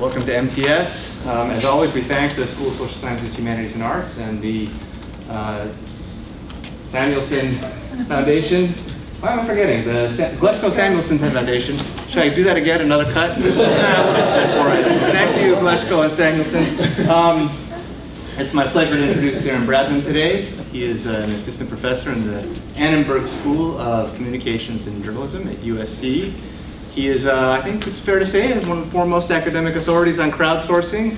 Welcome to MTS. Um, as always, we thank the School of Social Sciences, Humanities, and Arts and the uh, Samuelson Foundation. Why am I forgetting? The Sa Glesko Samuelson Foundation. Should I do that again? Another cut? Thank you, Glesko and Samuelson. Um, it's my pleasure to introduce Daren Brabham today. He is uh, an assistant professor in the Annenberg School of Communications and Journalism at USC. He is, uh, I think it's fair to say, one of the foremost academic authorities on crowdsourcing.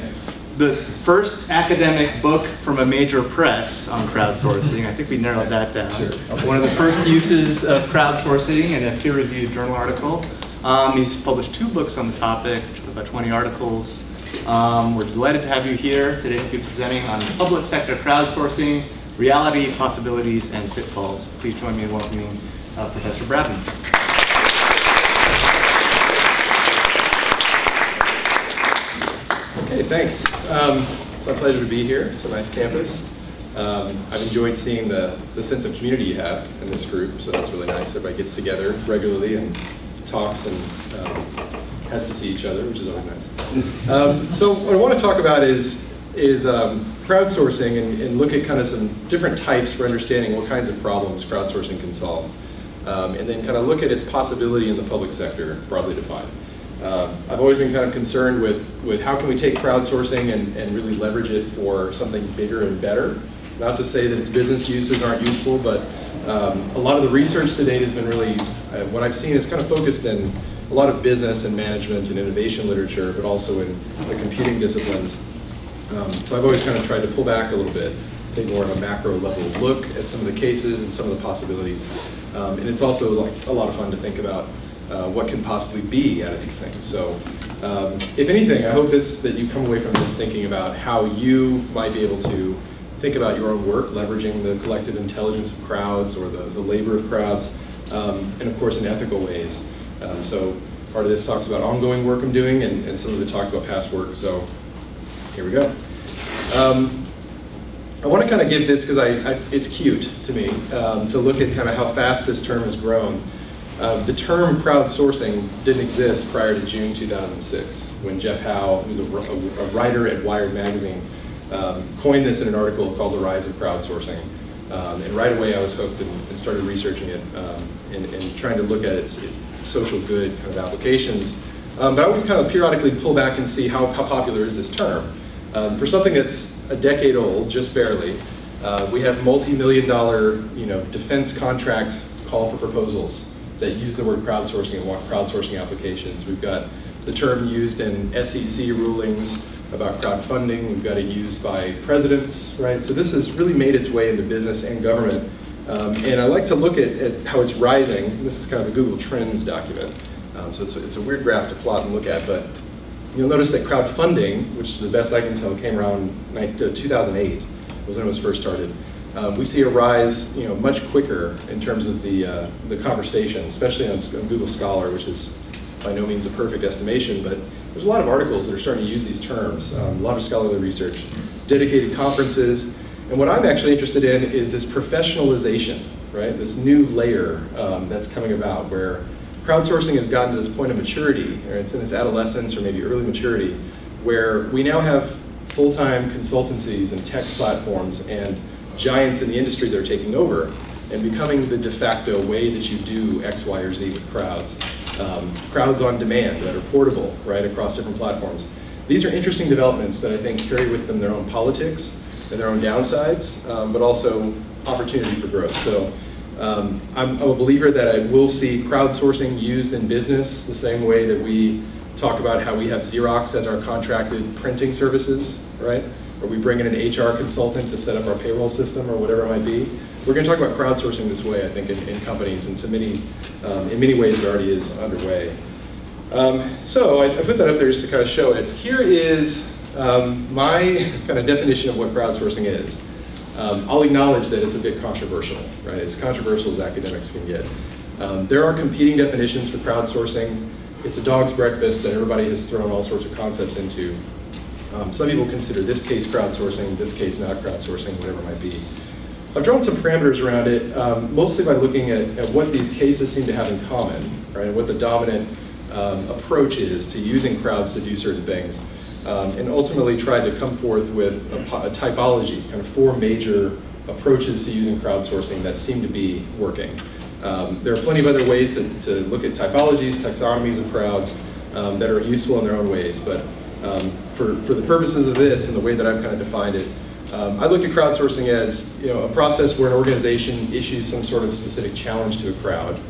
The first academic book from a major press on crowdsourcing. I think we narrowed that down. Sure. One of the first uses of crowdsourcing in a peer-reviewed journal article. Um, he's published two books on the topic, about 20 articles. Um, we're delighted to have you here today to be presenting on public sector crowdsourcing, reality, possibilities, and pitfalls. Please join me in welcoming uh, Professor Brabham. Okay, thanks. Um, it's my pleasure to be here. It's a nice campus. Um, I've enjoyed seeing the, the sense of community you have in this group, so that's really nice. Everybody gets together regularly and talks and um, has to see each other, which is always nice. Um, so what I want to talk about is, is um, crowdsourcing and, and, look at kind of some different types for understanding what kinds of problems crowdsourcing can solve. Um, and then kind of look at its possibility in the public sector, broadly defined. Uh, I've always been kind of concerned with, with how can we take crowdsourcing and, and really leverage it for something bigger and better. Not to say that its business uses aren't useful, but um, a lot of the research to date has been really, uh, what I've seen is kind of focused in a lot of business and management and innovation literature, but also in the computing disciplines. Um, so I've always kind of tried to pull back a little bit, take more of a macro level look at some of the cases and some of the possibilities. Um, and it's also like a lot of fun to think about uh, what can possibly be out of these things. So um, if anything, I hope this that you come away from this thinking about how you might be able to think about your own work, leveraging the collective intelligence of crowds or the, the labor of crowds, um, and of course in ethical ways. Um, so part of this talks about ongoing work I'm doing, and, and, some of it talks about past work. So here we go. Um, I want to kind of give this because I, I, it's cute to me um, to look at kind of how fast this term has grown. Uh, the term crowdsourcing didn't exist prior to June 2006 when Jeff Howe, who's a, a, writer at Wired Magazine, um, coined this in an article called The Rise of Crowdsourcing. Um, and right away I was hooked and, and started researching it um, and, and, trying to look at its, its social good kind of applications. Um, but I always kind of periodically pull back and see how, how popular is this term. Um, for something that's a decade old, just barely, uh, we have multi-million dollar you know, defense contract call for proposals that use the word crowdsourcing and want crowdsourcing applications. We've got the term used in SEC rulings about crowdfunding. We've got it used by presidents, right? So this has really made its way into business and government. Um, and I like to look at, at, how it's rising. This is kind of a Google Trends document. Um, so it's a, it's a weird graph to plot and look at, but you'll notice that crowdfunding, which the best I can tell came around 2008, was when it was first started um, we see a rise, you know, much quicker in terms of the uh, the conversation, especially on, on, Google Scholar, which is by no means a perfect estimation, but there's a lot of articles that are starting to use these terms. Um, a lot of scholarly research, dedicated conferences, and what I'm actually interested in is this professionalization, right? This new layer um, that's coming about where crowdsourcing has gotten to this point of maturity, or it's in its adolescence or maybe early maturity, where we now have full-time consultancies and tech platforms and giants in the industry that are taking over and becoming the de facto way that you do X, Y, or Z with crowds. Um, crowds on demand that are portable, right, across different platforms. These are interesting developments that I think carry with them their own politics and their own downsides, um, but also opportunity for growth. So um, I'm, I'm, a believer that I will see crowdsourcing used in business the same way that we talk about how we have Xerox as our contracted printing services, right? Or we bring in an HR consultant to set up our payroll system or whatever it might be. We're going to talk about crowdsourcing this way, I think, in, in companies, and to many, um, in many ways it already is underway. Um, so I, I, put that up there just to kind of show it. Here is um, my kind of definition of what crowdsourcing is. Um, I'll acknowledge that it's a bit controversial, right? As controversial as academics can get. Um, there are competing definitions for crowdsourcing. It's a dog's breakfast that everybody has thrown all sorts of concepts into. Um, some people consider this case crowdsourcing, this case not crowdsourcing, whatever it might be. I've drawn some parameters around it, um, mostly by looking at, at, what these cases seem to have in common, right, and what the dominant um, approaches to using crowds to do certain things, um, and ultimately tried to come forth with a, a, typology, kind of four major approaches to using crowdsourcing that seem to be working. Um, there are plenty of other ways to, to look at typologies, taxonomies of crowds um, that are useful in their own ways, but um, for, for the purposes of this and the way that I've kind of defined it, um, I look at crowdsourcing as you know, a process where an organization issues some sort of specific challenge to a crowd,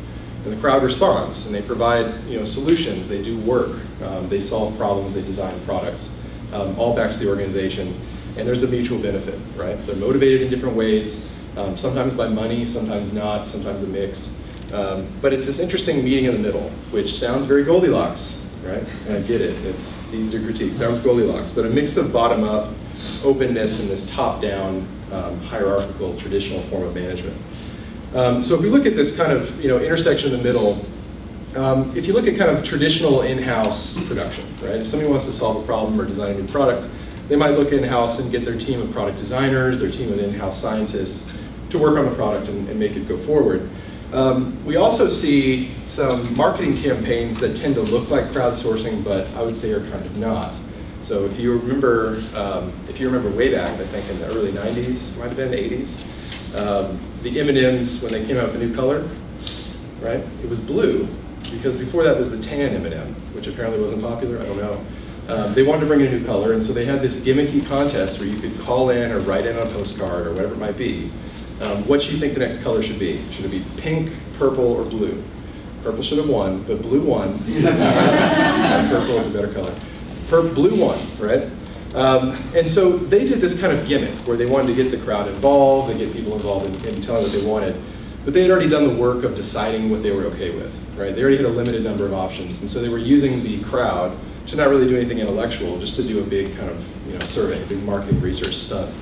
and the crowd responds, and they provide you know, solutions, they do work, um, they solve problems, they design products, um, all back to the organization, and there's a mutual benefit, right? They're motivated in different ways, um, sometimes by money, sometimes not, sometimes a mix. Um, but it's this interesting meeting in the middle, which sounds very Goldilocks, right? And I get it, it's, it's easy to critique, sounds Goldilocks, but a mix of bottom-up openness and this top-down um, hierarchical traditional form of management. Um, so if we look at this kind of you know, intersection in the middle, um, if you look at kind of traditional in-house production, right? If somebody wants to solve a problem or design a new product, they might look in-house and get their team of product designers, their team of in-house scientists to work on the product and, and make it go forward. Um, we also see some marketing campaigns that tend to look like crowdsourcing, but I would say are kind of not. So if you remember, um, if you remember way back, I think in the early 90s, might have been 80s, um, the M&Ms, when they came out with the new color, right, it was blue, because before that was the tan M&M, which apparently wasn't popular, I don't know. Um, they wanted to bring in a new color, and so they had this gimmicky contest where you could call in or write in on a postcard or whatever it might be, um, what do you think the next color should be? Should it be pink, purple, or blue? Purple should have won, but blue won. purple is a better color. Pur blue won, right? Um, and so they did this kind of gimmick where they wanted to get the crowd involved and get people involved in, in telling what they wanted. But they had already done the work of deciding what they were okay with, right? They already had a limited number of options. And so they were using the crowd to not really do anything intellectual, just to do a big kind of you know, survey, a big marketing research stunt.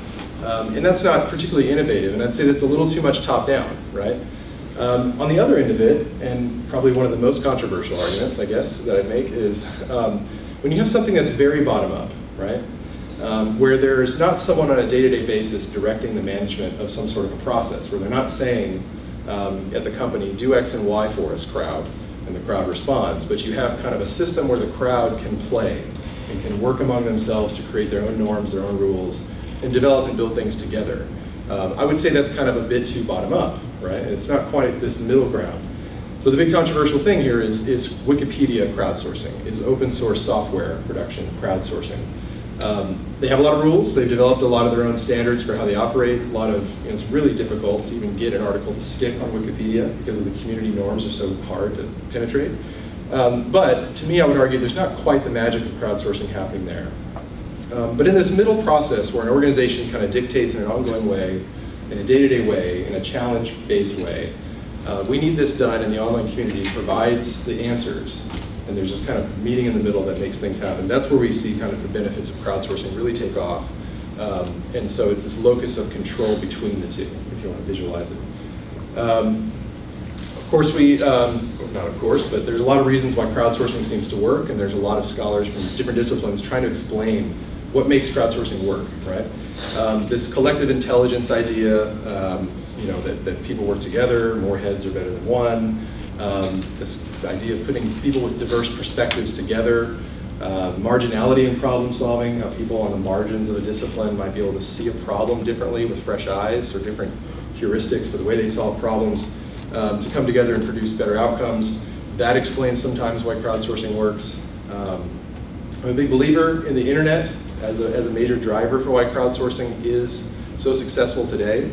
Um, and that's not particularly innovative, and I'd say that's a little too much top-down, right? Um, on the other end of it, and probably one of the most controversial arguments, I guess, that I'd make is um, when you have something that's very bottom-up, right? Um, where there's not someone on a day-to-day -day basis directing the management of some sort of a process, where they're not saying um, at the company, do X and Y for us, crowd, and the crowd responds, but you have kind of a system where the crowd can play and can work among themselves to create their own norms, their own rules, and develop and build things together. Um, I would say that's kind of a bit too bottom up, right? It's not quite this middle ground. So the big controversial thing here is, is Wikipedia crowdsourcing, is open source software production crowdsourcing. Um, they have a lot of rules. They've developed a lot of their own standards for how they operate. A lot of, you know, it's really difficult to even get an article to stick on Wikipedia because of the community norms are so hard to penetrate. Um, but to me, I would argue there's not quite the magic of crowdsourcing happening there. Um, but in this middle process where an organization kind of dictates in an ongoing way, in a day-to-day -day way, in a challenge-based way, uh, we need this done and the online community provides the answers. And there's this kind of meeting in the middle that makes things happen. That's where we see kind of the benefits of crowdsourcing really take off. Um, and so it's this locus of control between the two, if you want to visualize it. Um, of course, we, um, not of course, but there's a lot of reasons why crowdsourcing seems to work, and there's a lot of scholars from different disciplines trying to explain what makes crowdsourcing work, right? Um, this collective intelligence idea, um, you know, that, that people work together, more heads are better than one, um, this idea of putting people with diverse perspectives together, uh, marginality in problem solving, how people on the margins of a discipline might be able to see a problem differently with fresh eyes or different heuristics for the way they solve problems um, to come together and produce better outcomes. That explains sometimes why crowdsourcing works. Um, I'm a big believer in the internet as a, as a major driver for why crowdsourcing is so successful today.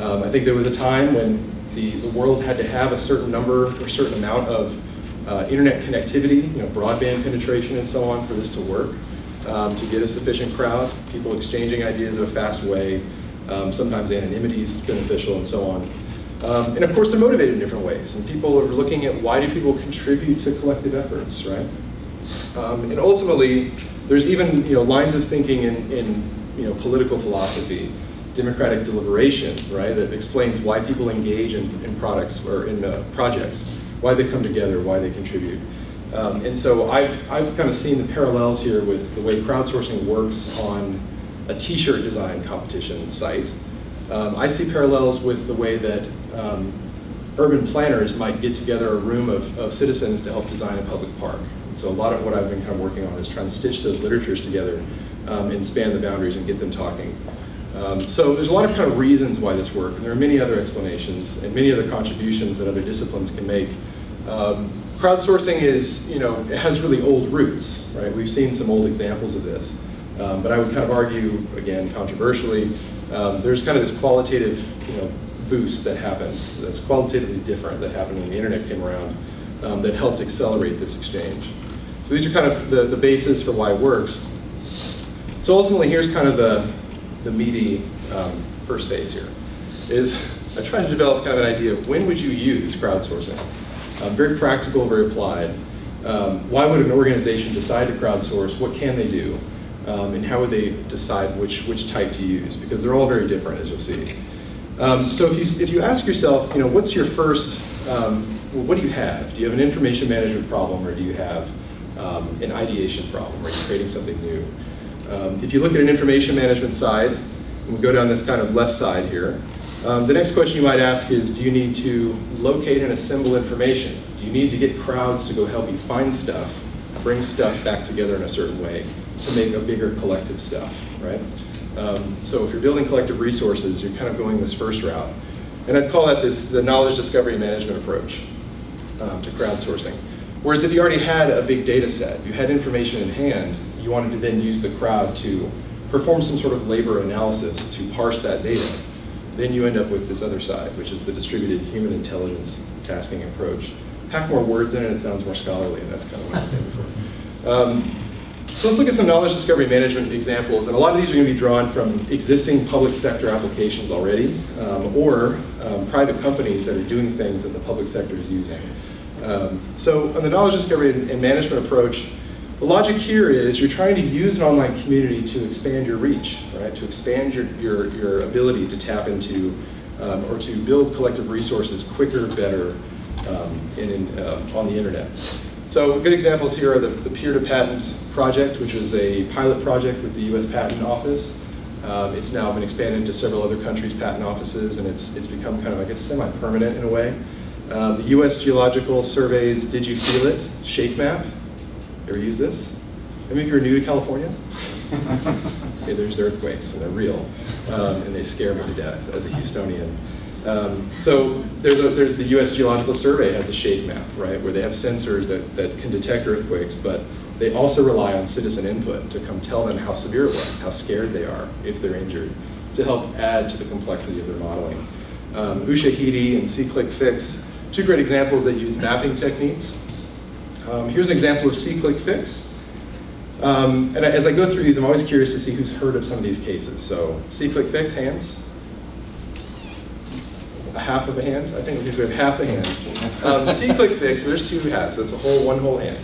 Um, I think there was a time when the, the world had to have a certain number or certain amount of uh, internet connectivity, you know, broadband penetration and so on for this to work, um, to get a sufficient crowd, people exchanging ideas in a fast way, um, sometimes anonymity is beneficial and so on. Um, and of course they're motivated in different ways, and people are looking at why do people contribute to collective efforts, right? Um, and ultimately, there's even you know, lines of thinking in, in you know, political philosophy, democratic deliberation, right, that explains why people engage in, in products or in uh, projects, why they come together, why they contribute. Um, and so I've, I've kind of seen the parallels here with the way crowdsourcing works on a t-shirt design competition site. Um, I see parallels with the way that um, urban planners might get together a room of, of citizens to help design a public park. So a lot of what I've been kind of working on is trying to stitch those literatures together um, and span the boundaries and get them talking. Um, so there's a lot of kind of reasons why this works, and there are many other explanations and many other contributions that other disciplines can make. Um, crowdsourcing is, you know, it has really old roots, right? We've seen some old examples of this. Um, but I would kind of argue, again, controversially, um, there's kind of this qualitative, you know, boost that happened, that's qualitatively different that happened when the internet came around um, that helped accelerate this exchange. So these are kind of the, the basis for why it works. So ultimately, here's kind of the, the meaty um, first phase here, is I tried to develop kind of an idea of when would you use crowdsourcing? Um, very practical, very applied. Um, why would an organization decide to crowdsource? What can they do? Um, and how would they decide which, which type to use? Because they're all very different, as you'll see. Um, so if you, if you ask yourself, you know, what's your first, um, well, what do you have? Do you have an information management problem or do you have um, an ideation problem? Are you creating something new? Um, if you look at an information management side, and we go down this kind of left side here, um, the next question you might ask is, do you need to locate and assemble information? Do you need to get crowds to go help you find stuff, bring stuff back together in a certain way to make a bigger collective stuff, right? Um, so if you're building collective resources, you're kind of going this first route. And I'd call that this the knowledge discovery management approach um, to crowdsourcing. Whereas if you already had a big data set, you had information in hand, you wanted to then use the crowd to perform some sort of labor analysis to parse that data, then you end up with this other side, which is the distributed human intelligence tasking approach. Pack more words in it, it sounds more scholarly, and that's kind of what I was aiming for. Um, so let's look at some knowledge discovery management examples, and a lot of these are going to be drawn from existing public sector applications already, um, or um, private companies that are doing things that the public sector is using. Um, so on the knowledge discovery and management approach, the logic here is you're trying to use an online community to expand your reach, right? To expand your, your, your ability to tap into um, or to build collective resources quicker, better um, in, in, uh, on the internet. So good examples here are the, the Peer-to-Patent project, which was a pilot project with the US Patent Office. Um, it's now been expanded to several other countries' patent offices, and it's, it's become kind of, I guess, semi-permanent in a way. Uh, the US Geological Survey's Did You Feel It? Shake Map Ever use this? Maybe if you're new to California? okay, there's earthquakes, and they're real, um, and they scare me to death as a Houstonian. Um, so there's, a, there's the U.S. Geological Survey has a shake map, right, where they have sensors that, that can detect earthquakes, but they also rely on citizen input to come tell them how severe it was, how scared they are if they're injured, to help add to the complexity of their modeling. Um, Ushahidi and SeeClickFix, two great examples that use mapping techniques um, here's an example of SeeClickFix. Um, and as I go through these, I'm always curious to see who's heard of some of these cases. So SeeClickFix, hands. A half of a hand, I think because we have half a hand. Um, Fix, there's two halves, that's a whole, one whole hand.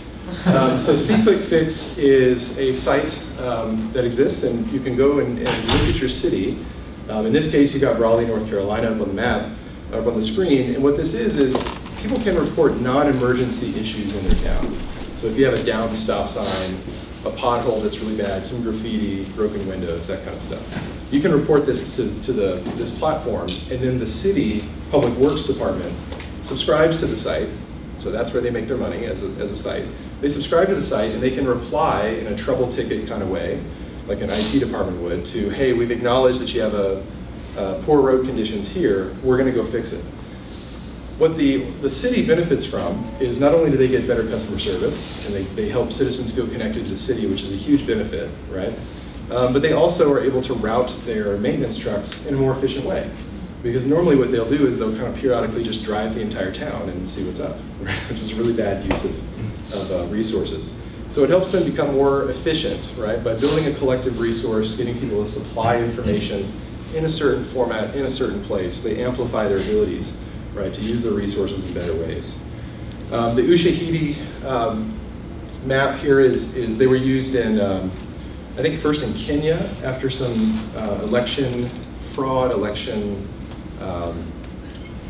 Um, so Fix is a site um, that exists and you can go and, and look at your city. Um, in this case, you got Raleigh, North Carolina up on the map, up on the screen. And what this is, is people can report non-emergency issues in their town. So if you have a down stop sign, a pothole that's really bad, some graffiti, broken windows, that kind of stuff. You can report this to, to the, this platform, and then the city public works department subscribes to the site, so that's where they make their money as a, as a site. They subscribe to the site and they can reply in a trouble ticket kind of way, like an IT department would, to, hey, we've acknowledged that you have a, uh, poor road conditions here, we're gonna go fix it what the, the city benefits from is not only do they get better customer service, and they, they help citizens feel connected to the city, which is a huge benefit, right? Um, but they also are able to route their maintenance trucks in a more efficient way. Because normally what they'll do is they'll kind of periodically just drive the entire town and see what's up, right? which is a really bad use of, of uh, resources. So it helps them become more efficient, right? By building a collective resource, getting people to supply information in a certain format, in a certain place, they amplify their abilities right, to use their resources in better ways. Um, the Ushahidi um, map here is, is they were used in, um, I think first in Kenya after some uh, election fraud, election um,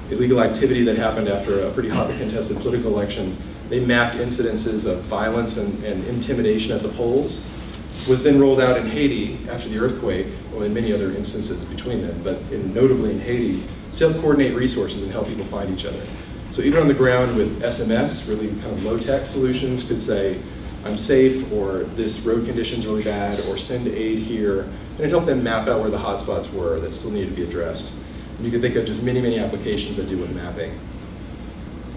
illegal activity that happened after a pretty hotly contested political election. They mapped incidences of violence and, and intimidation at the polls was then rolled out in Haiti after the earthquake, well, in many other instances between them, but in, notably in Haiti, to help coordinate resources and help people find each other. So even on the ground with SMS, really kind of low-tech solutions could say, I'm safe, or this road condition's really bad, or send aid here, and it helped them map out where the hotspots were that still needed to be addressed. And you can think of just many, many applications that do with mapping.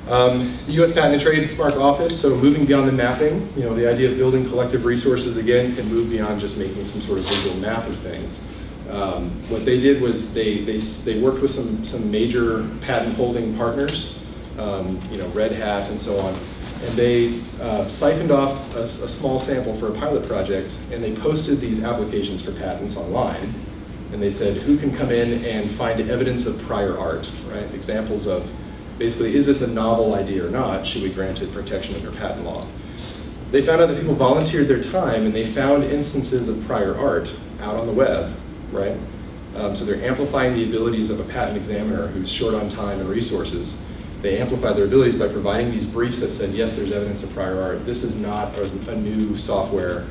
Um, the U.S. Patent and Trademark Office, so moving beyond the mapping, you know, the idea of building collective resources again can move beyond just making some sort of visual map of things. Um, what they did was they, they, they worked with some, some major patent holding partners, um, you know, Red Hat and so on, and they uh, siphoned off a, a, small sample for a pilot project, and they posted these applications for patents online. And they said, who can come in and find evidence of prior art, right? Examples of, basically, is this a novel idea or not? Should we grant it protection under patent law? They found out that people volunteered their time, and they found instances of prior art out on the web, right? Um, so they're amplifying the abilities of a patent examiner who's short on time and resources they amplify their abilities by providing these briefs that said, yes, there's evidence of prior art. This is not a, a new software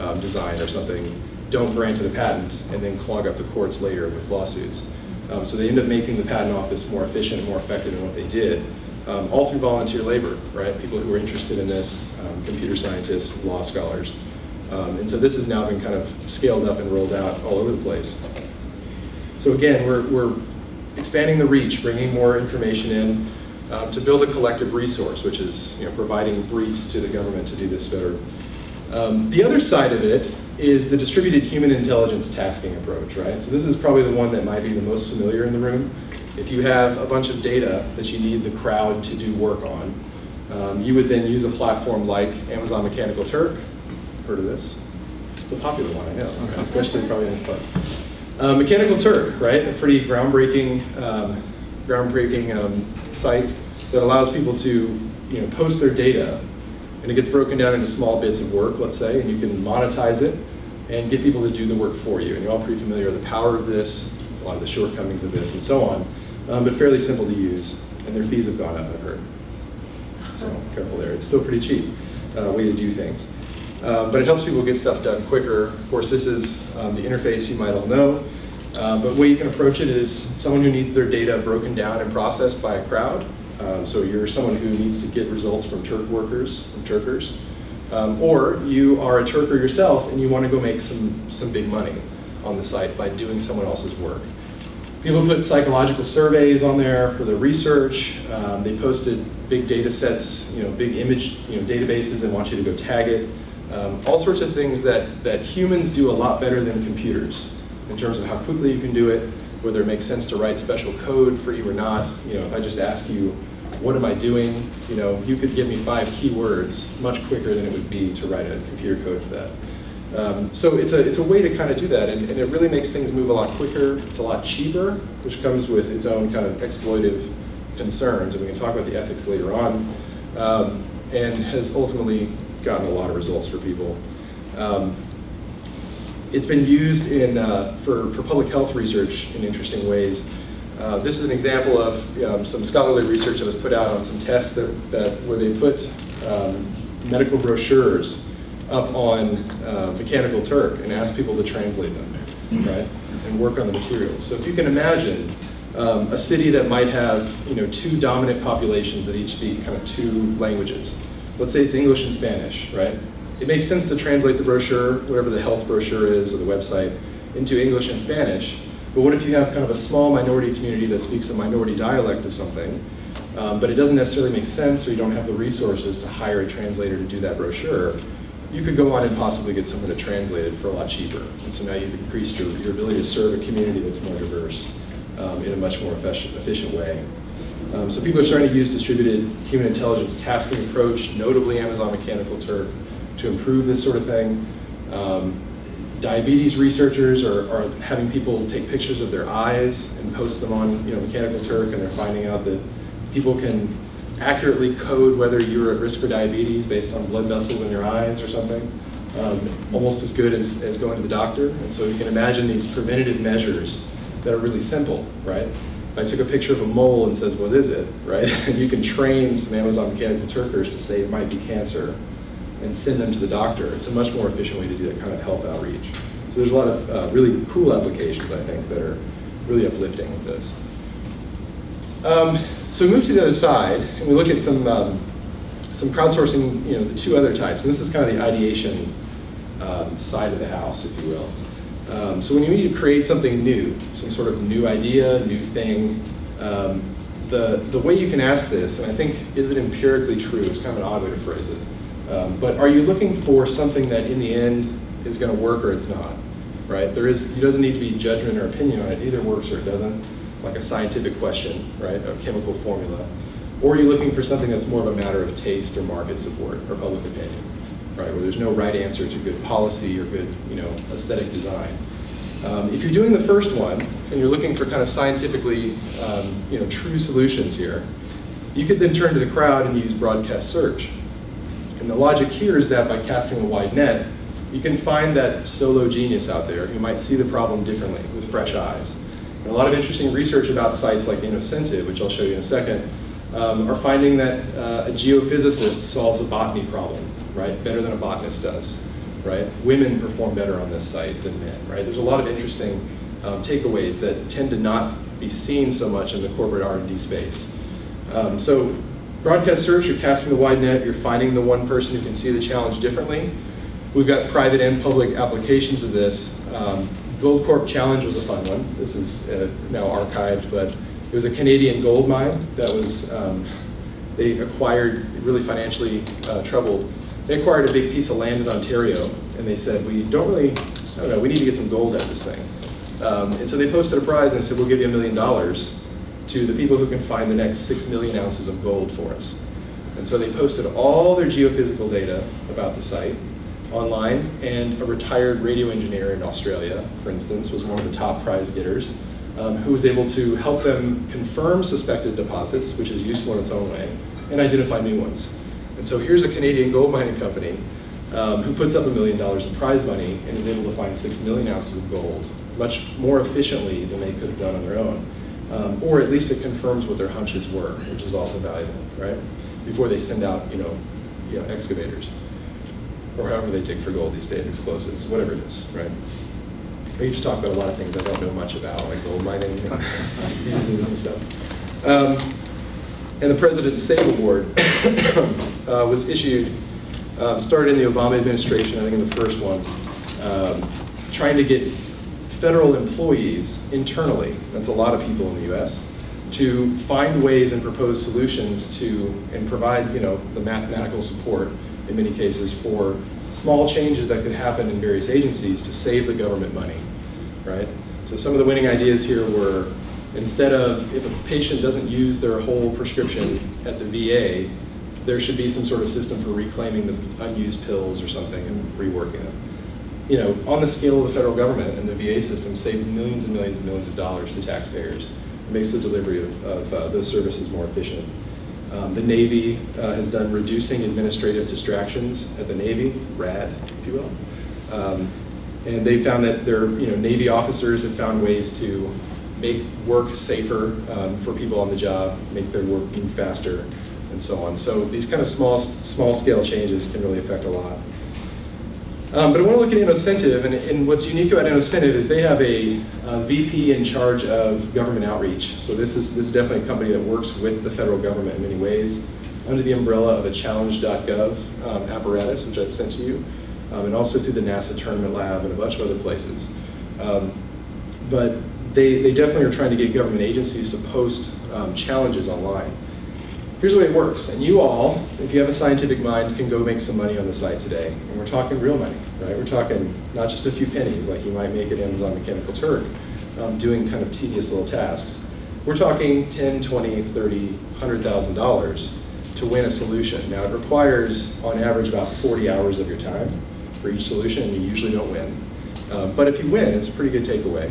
um, design or something. Don't grant it a patent and then clog up the courts later with lawsuits. Um, so they end up making the patent office more efficient and more effective in what they did, um, all through volunteer labor, right? People who are interested in this, um, computer scientists, law scholars. Um, and so this has now been kind of scaled up and rolled out all over the place. So again, we're, we're expanding the reach, bringing more information in, um, to build a collective resource, which is you know, providing briefs to the government to do this better. Um, the other side of it is the distributed human intelligence tasking approach, right? So this is probably the one that might be the most familiar in the room. If you have a bunch of data that you need the crowd to do work on, um, you would then use a platform like Amazon Mechanical Turk. Heard of this? It's a popular one, I know, especially probably in this club. Uh, Mechanical Turk, right? A pretty groundbreaking, um, groundbreaking um, site that allows people to you know, post their data and it gets broken down into small bits of work, let's say, and you can monetize it and get people to do the work for you. And you're all pretty familiar with the power of this, a lot of the shortcomings of this, and so on, um, but fairly simple to use. And their fees have gone up, I've heard. So careful there. It's still pretty cheap uh, way to do things. Um, but it helps people get stuff done quicker. Of course, this is um, the interface you might all know. Um, but way you can approach it is someone who needs their data broken down and processed by a crowd. Um, so you're someone who needs to get results from Turk workers, from Turkers. Um, or you are a Turker yourself and you want to go make some, some big money on the site by doing someone else's work. People put psychological surveys on there for their research. Um, they posted big data sets, you know, big image you know, databases and want you to go tag it. Um, all sorts of things that, that humans do a lot better than computers in terms of how quickly you can do it, whether it makes sense to write special code for you or not. You know, if I just ask you, what am I doing? You know, you could give me five keywords much quicker than it would be to write a computer code for that. Um, so it's a, it's a way to kind of do that, and, and, it really makes things move a lot quicker. It's a lot cheaper, which comes with its own kind of exploitive concerns, and we can talk about the ethics later on, um, and has ultimately gotten a lot of results for people. Um, it's been used in, uh, for, for public health research in interesting ways. Uh, this is an example of um, some scholarly research that was put out on some tests that, that where they put um, medical brochures up on uh, Mechanical Turk and asked people to translate them, right, and work on the materials. So if you can imagine um, a city that might have, you know, two dominant populations that each speak kind of two languages. Let's say it's English and Spanish, right? it makes sense to translate the brochure, whatever the health brochure is or the website, into English and Spanish. But what if you have kind of a small minority community that speaks a minority dialect of something, um, but it doesn't necessarily make sense or you don't have the resources to hire a translator to do that brochure, you could go on and possibly get someone to translate it for a lot cheaper. And so now you've increased your, your ability to serve a community that's more diverse um, in a much more efficient, efficient way. Um, so people are starting to use distributed human intelligence tasking approach, notably Amazon Mechanical Turk, to improve this sort of thing. Um, diabetes researchers are, are, having people take pictures of their eyes and post them on you know, Mechanical Turk, and they're finding out that people can accurately code whether you're at risk for diabetes based on blood vessels in your eyes or something. Um, almost as good as, as going to the doctor. And so you can imagine these preventative measures that are really simple, right? If I took a picture of a mole and says, what is it, right? and you can train some Amazon Mechanical Turkers to say it might be cancer and send them to the doctor. It's a much more efficient way to do that kind of health outreach. So there's a lot of uh, really cool applications, I think, that are really uplifting with this. Um, so we move to the other side, and we look at some, um, some crowdsourcing, you know, the two other types. And this is kind of the ideation um, side of the house, if you will. Um, so when you need to create something new, some sort of new idea, new thing, um, the, the way you can ask this, and I think, is it empirically true? It's kind of an odd way to phrase it. Um, but are you looking for something that in the end is going to work or it's not? Right? There is, it doesn't need to be judgment or opinion on it. Either works or it doesn't. Like a scientific question, right? A chemical formula. Or are you looking for something that's more of a matter of taste or market support or public opinion? Right? Where there's no right answer to good policy or good, you know, aesthetic design. Um, if you're doing the first one and you're looking for kind of scientifically, um, you know, true solutions here, you could then turn to the crowd and use broadcast search. And the logic here is that by casting a wide net, you can find that solo genius out there who might see the problem differently with fresh eyes. And a lot of interesting research about sites like Innocentive, which I'll show you in a second, um, are finding that uh, a geophysicist solves a botany problem, right, better than a botanist does, right? Women perform better on this site than men, right? There's a lot of interesting um, takeaways that tend to not be seen so much in the corporate R&D space. Um, so broadcast search, you're casting the wide net, you're finding the one person who can see the challenge differently, We've got private and public applications of this. Um, Goldcorp Challenge was a fun one. This is uh, now archived, but it was a Canadian gold mine that was, um, they acquired, really financially uh, troubled. They acquired a big piece of land in Ontario, and they said, we don't really, I don't know, we need to get some gold out of this thing. Um, and so they posted a prize and they said, we'll give you a million dollars to the people who can find the next six million ounces of gold for us. And so they posted all their geophysical data about the site, online, and a retired radio engineer in Australia, for instance, was one of the top prize getters, um, who was able to help them confirm suspected deposits, which is useful in its own way, and identify new ones. And so here's a Canadian gold mining company um, who puts up a million dollars in prize money and is able to find six million ounces of gold, much more efficiently than they could have done on their own. Um, or at least it confirms what their hunches were, which is also valuable, right? Before they send out, you know, you know excavators or however they dig for gold these days, explosives, whatever it is, right? I get to talk about a lot of things I don't know much about, like gold mining and diseases and stuff. Um, and the President's SAVE Award uh, was issued, um, started in the Obama administration, I think in the first one, um, trying to get federal employees internally, that's a lot of people in the US, to find ways and propose solutions to, and provide, you know, the mathematical support in many cases for small changes that could happen in various agencies to save the government money, right? So some of the winning ideas here were instead of if a patient doesn't use their whole prescription at the VA, there should be some sort of system for reclaiming the unused pills or something and reworking them. You know, on the scale of the federal government and the VA system saves millions and millions and millions of dollars to taxpayers. It makes the delivery of, of uh, those services more efficient. Um, the Navy uh, has done reducing administrative distractions at the Navy, RAD, if you will. Um, and they found that their you know, Navy officers have found ways to make work safer um, for people on the job, make their work move faster, and so on. So these kind of small, small scale changes can really affect a lot. Um, but I want to look at Innocentive, and, and what's unique about Innocentive is they have a, a, VP in charge of government outreach. So this is, this is definitely a company that works with the federal government in many ways, under the umbrella of a challenge.gov um, apparatus, which I sent to you, um, and also through the NASA Tournament Lab and a bunch of other places. Um, but they, they definitely are trying to get government agencies to post um, challenges online. Here's the way it works, and you all, if you have a scientific mind, can go make some money on the site today. And we're talking real money, right? We're talking not just a few pennies like you might make at Amazon Mechanical Turk, um, doing kind of tedious little tasks. We're talking 10, 20, 30, $100,000 to win a solution. Now it requires, on average, about 40 hours of your time for each solution, and you usually don't win. Um, but if you win, it's a pretty good takeaway.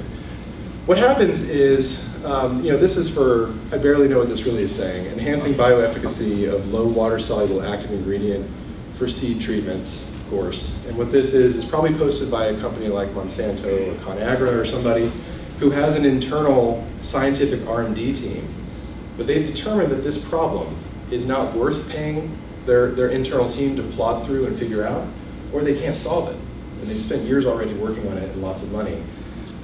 What happens is um, you know, this is for, I barely know what this really is saying, enhancing bioefficacy of low water soluble active ingredient for seed treatments, of course. And what this is, is probably posted by a company like Monsanto or Conagra or somebody who has an internal scientific R&D team. But they've determined that this problem is not worth paying their, their internal team to plod through and figure out, or they can't solve it. And they've spent years already working on it and lots of money.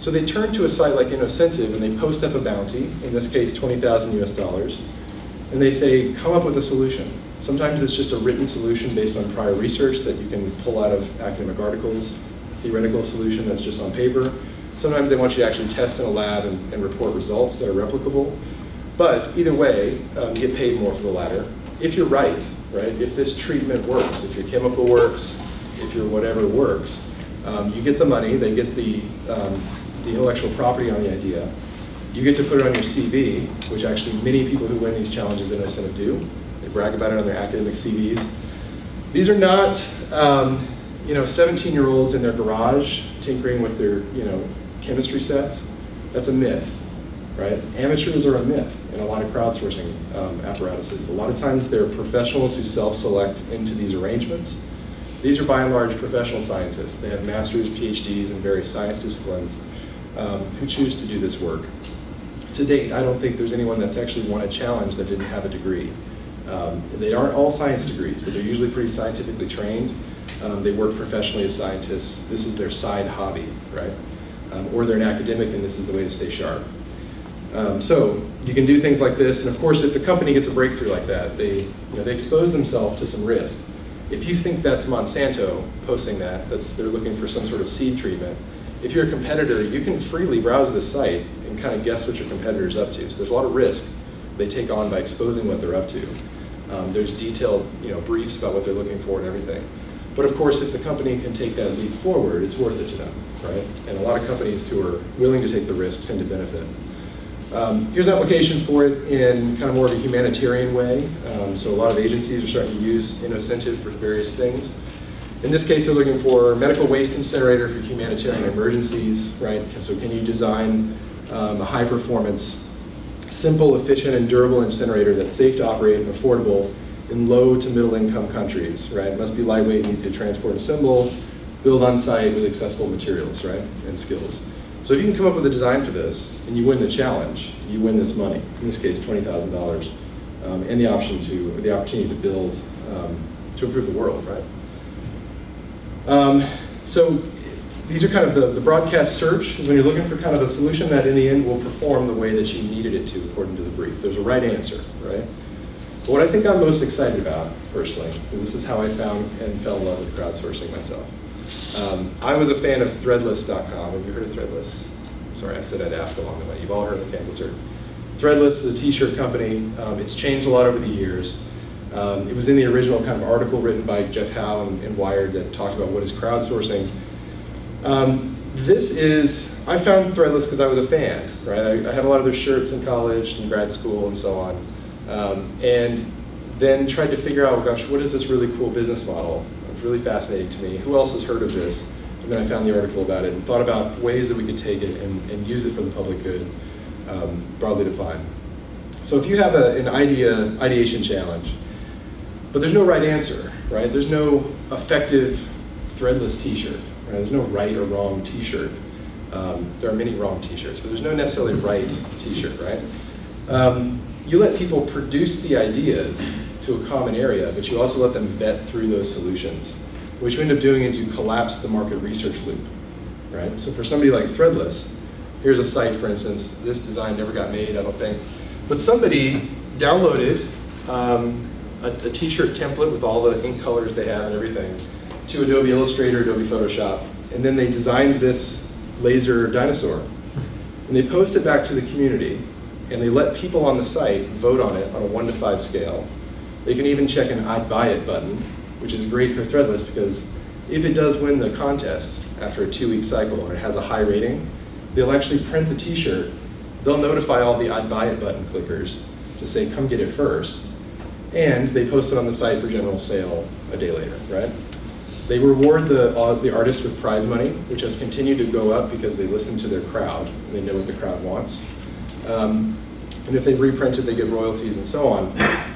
So they turn to a site like Innocentive and they post up a bounty, in this case 20,000 US dollars, and they say, come up with a solution. Sometimes it's just a written solution based on prior research that you can pull out of academic articles, theoretical solution that's just on paper. Sometimes they want you to actually test in a lab and, and report results that are replicable. But either way, um, you get paid more for the latter. If you're right, right, if this treatment works, if your chemical works, if your whatever works, um, you get the money, they get the, um, the intellectual property on the idea. You get to put it on your CV, which actually many people who win these challenges in Innocentive do. They brag about it on their academic CVs. These are not, um, you know, 17-year-olds in their garage tinkering with their, you know, chemistry sets. That's a myth, right? Amateurs are a myth in a lot of crowdsourcing um, apparatuses. A lot of times they're professionals who self-select into these arrangements. These are by and large professional scientists. They have masters, PhDs in various science disciplines um, who choose to do this work. To date, I don't think there's anyone that's actually won a challenge that didn't have a degree. Um, they aren't all science degrees, but they're usually pretty scientifically trained. Um, they work professionally as scientists. This is their side hobby, right? Um, or they're an academic and this is the way to stay sharp. Um, so you can do things like this, and of course, if the company gets a breakthrough like that, they, you know, they expose themselves to some risk. If you think that's Monsanto posting that, that's they're looking for some sort of seed treatment. If you're a competitor, you can freely browse this site and kind of guess what your competitor's up to. So there's a lot of risk they take on by exposing what they're up to. Um, there's detailed, you know, briefs about what they're looking for and everything. But of course, if the company can take that leap forward, it's worth it to them, right? And a lot of companies who are willing to take the risk tend to benefit. Um, here's an application for it in kind of more of a humanitarian way. Um, so a lot of agencies are starting to use Innocentive for various things. In this case, they're looking for medical waste incinerator for humanitarian emergencies, right? So can you design um, a high performance, simple, efficient, and durable incinerator that's safe to operate and affordable in low to middle income countries, right? It must be lightweight, and easy to transport and assemble, build on site with accessible materials, right? And skills. So if you can come up with a design for this and you win the challenge, you win this money. In this case, $20,000, um, and the option to, the opportunity to build, um, to improve the world, right? Um, so these are kind of the, the broadcast search is when you're looking for kind of a solution that in the end will perform the way that you needed it to according to the brief. There's a right answer, right? But what I think I'm most excited about, personally, this is how I found and fell in love with crowdsourcing myself, um, I was a fan of Threadless.com. Have you heard of Threadless? Sorry, I said I'd ask along the way. You've all heard of Cambridge. Threadless is a t-shirt company. Um, it's changed a lot over the years. Um, it was in the original kind of article written by Jeff Howe and, and Wired that talked about what is crowdsourcing. Um, this is, I found Threadless because I was a fan, right? I, I, had a lot of their shirts in college and grad school and so on. Um, and then tried to figure out, gosh, what is this really cool business model? It's really fascinating to me. Who else has heard of this? And then I found the article about it and thought about ways that we could take it and, and use it for the public good, um, broadly defined. So if you have a, an idea, ideation challenge, but there's no right answer, right? There's no effective threadless t-shirt, right? There's no right or wrong t-shirt. Um, there are many wrong t-shirts, but there's no necessarily right t-shirt, right? Um, you let people produce the ideas to a common area, but you also let them vet through those solutions. What you end up doing is you collapse the market research loop, right? So for somebody like Threadless, here's a site, for instance, this design never got made, I don't think, but somebody downloaded um, a t-shirt template with all the ink colors they have and everything to Adobe Illustrator, Adobe Photoshop, and then they designed this laser dinosaur. And they post it back to the community, and they let people on the site vote on it on a one to five scale. They can even check an I'd buy it button, which is great for Threadless because if it does win the contest after a two week cycle and it has a high rating, they'll actually print the t-shirt. They'll notify all the I'd buy it button clickers to say, come get it first. And they post it on the site for general sale a day later, right? They reward the, uh, the artist with prize money, which has continued to go up because they listen to their crowd and they know what the crowd wants. Um, and if they reprint it, they get royalties and so on.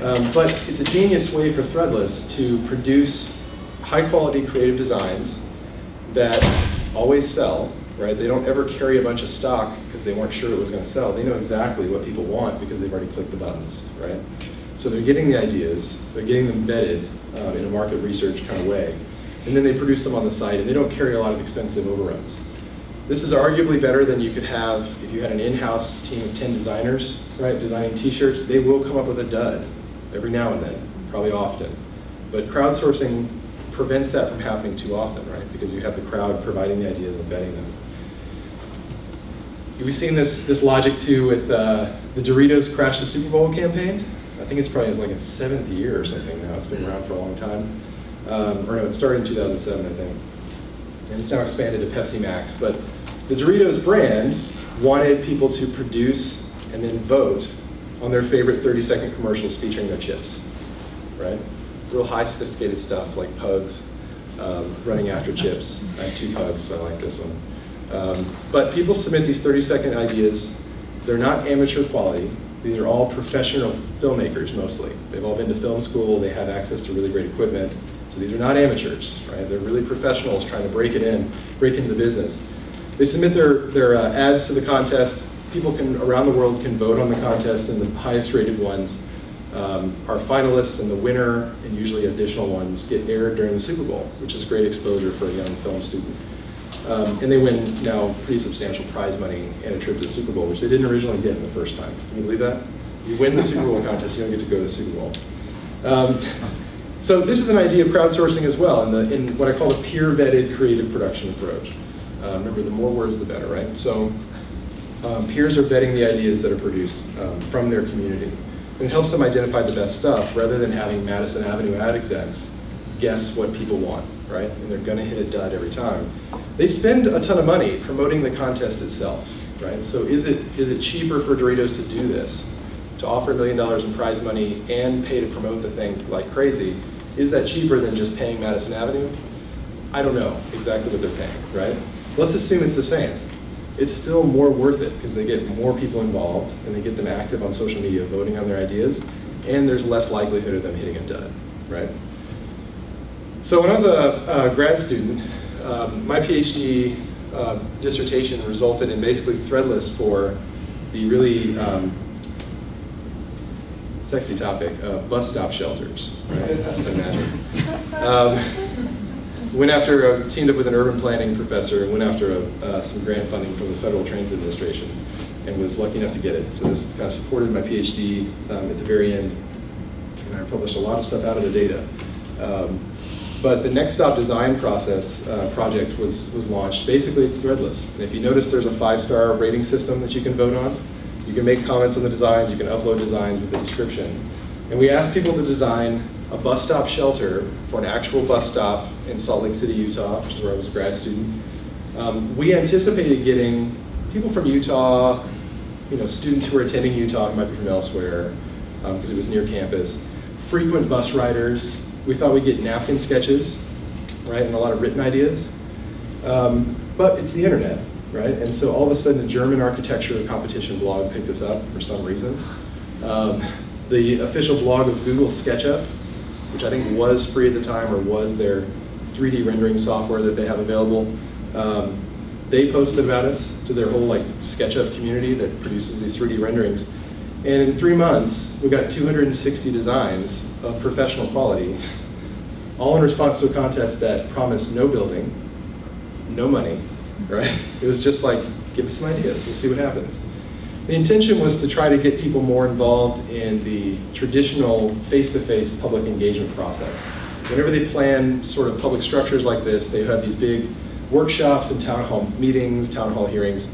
Um, but it's a genius way for Threadless to produce high quality creative designs that always sell, right? They don't ever carry a bunch of stock because they weren't sure it was going to sell. They know exactly what people want because they've already clicked the buttons, right? So they're getting the ideas, they're getting them vetted uh, in a market research kind of way, and then they produce them on the site, and they don't carry a lot of expensive overruns. This is arguably better than you could have if you had an in-house team of 10 designers, right, designing t-shirts. They will come up with a dud every now and then, probably often. But crowdsourcing prevents that from happening too often, right? Because you have the crowd providing the ideas and vetting them. We've seen this, this logic too with uh, the Doritos Crash the Super Bowl campaign. I think it's probably like its seventh year or something now. It's been around for a long time. Um, or no, it started in 2007, I think. And it's now expanded to Pepsi Max. But the Doritos brand wanted people to produce and then vote on their favorite 30 second commercials featuring their chips, right? Real high sophisticated stuff like pugs um, running after chips. I have two pugs, so I like this one. Um, but people submit these 30 second ideas. They're not amateur quality. These are all professional filmmakers mostly. They've all been to film school, they have access to really great equipment. So these are not amateurs, right? They're really professionals trying to break it in, break into the business. They submit their, their uh, ads to the contest. People can, around the world can vote on the contest and the highest rated ones um, are finalists and the winner and usually additional ones get aired during the Super Bowl, which is great exposure for a young film student. Um, and they win now pretty substantial prize money and a trip to the Super Bowl, which they didn't originally get in the first time. Can you believe that? You win the Super Bowl contest, you don't get to go to the Super Bowl. Um, so this is an idea of crowdsourcing as well in, the, in what I call the peer-vetted creative production approach. Uh, remember, the more words, the better, right? So um, peers are vetting the ideas that are produced um, from their community. And it helps them identify the best stuff rather than having Madison Avenue ad execs guess what people want, right? And they're gonna hit a dud every time. They spend a ton of money promoting the contest itself, right? So is it, is it cheaper for Doritos to do this? To offer a million dollars in prize money and pay to promote the thing like crazy? Is that cheaper than just paying Madison Avenue? I don't know exactly what they're paying, right? Let's assume it's the same. It's still more worth it because they get more people involved and they get them active on social media voting on their ideas and there's less likelihood of them hitting a dud, right? So when I was a, a grad student, um, my PhD uh, dissertation resulted in basically threadless for the really um, sexy topic, uh, bus stop shelters, right? Um, went after, uh, teamed up with an urban planning professor and went after uh, some grant funding from the Federal Transit Administration and was lucky enough to get it. So this kind of supported my PhD um, at the very end. And I published a lot of stuff out of the data. Um, but the Next Stop design process uh, project was, was launched. Basically, it's threadless. And if you notice, there's a five-star rating system that you can vote on. You can make comments on the designs. You can upload designs with the description. And we asked people to design a bus stop shelter for an actual bus stop in Salt Lake City, Utah, which is where I was a grad student. Um, we anticipated getting people from Utah, you know, students who were attending Utah who might be from elsewhere, because um, it was near campus, frequent bus riders. We thought we'd get napkin sketches, right, and a lot of written ideas. Um, but it's the internet, right? And so all of a sudden, the German architecture competition blog picked us up for some reason. Um, the official blog of Google SketchUp which I think was free at the time or was their 3D rendering software that they have available. Um, they posted about us to their whole like SketchUp community that produces these 3D renderings. And in three months, we got 260 designs of professional quality, all in response to a contest that promised no building, no money, right? It was just like, give us some ideas, we'll see what happens. The intention was to try to get people more involved in the traditional face-to-face -face public engagement process. Whenever they plan sort of public structures like this, they have these big workshops and town hall meetings, town hall hearings,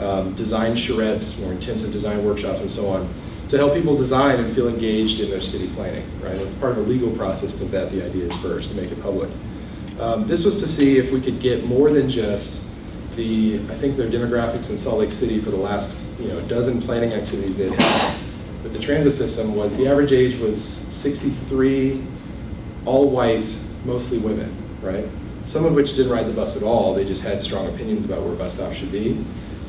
um, design charrettes, more intensive design workshops and so on, to help people design and feel engaged in their city planning, right? It's part of a legal process to vet the ideas first and make it public. Um, this was to see if we could get more than just the, I think their demographics in Salt Lake City for the last you know, dozen planning activities they had with the transit system was the average age was 63, all white, mostly women, right? Some of which didn't ride the bus at all. They just had strong opinions about where bus stops should be,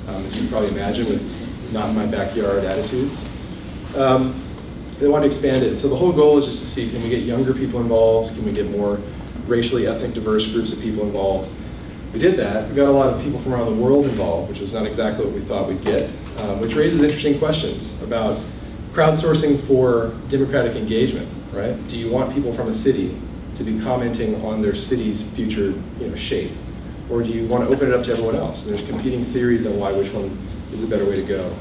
um, as you can probably imagine with not in my backyard attitudes. Um, they want to expand it. So the whole goal is just to see, can we get younger people involved? Can we get more racially, ethnic, diverse groups of people involved? We did that. We got a lot of people from around the world involved, which was not exactly what we thought we'd get, um, which raises interesting questions about crowdsourcing for democratic engagement, right? Do you want people from a city to be commenting on their city's future you know, shape? Or do you want to open it up to everyone else? And there's competing theories on why which one is a better way to go.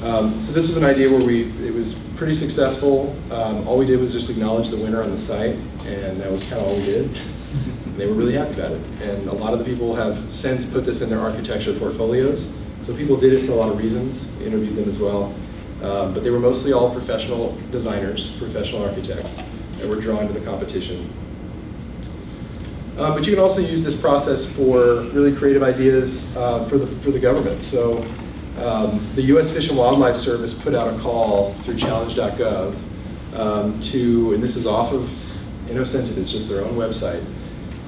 Um, so this was an idea where we, it was pretty successful. Um, all we did was just acknowledge the winner on the site, and that was kind of all we did. They were really happy about it. And a lot of the people have since put this in their architecture portfolios. So people did it for a lot of reasons, interviewed them as well. Um, but they were mostly all professional designers, professional architects that were drawn to the competition. Uh, but you can also use this process for really creative ideas uh, for, the, for the government. So um, the U.S. Fish and Wildlife Service put out a call through challenge.gov um, to, and this is off of InnoCentive, it's just their own website.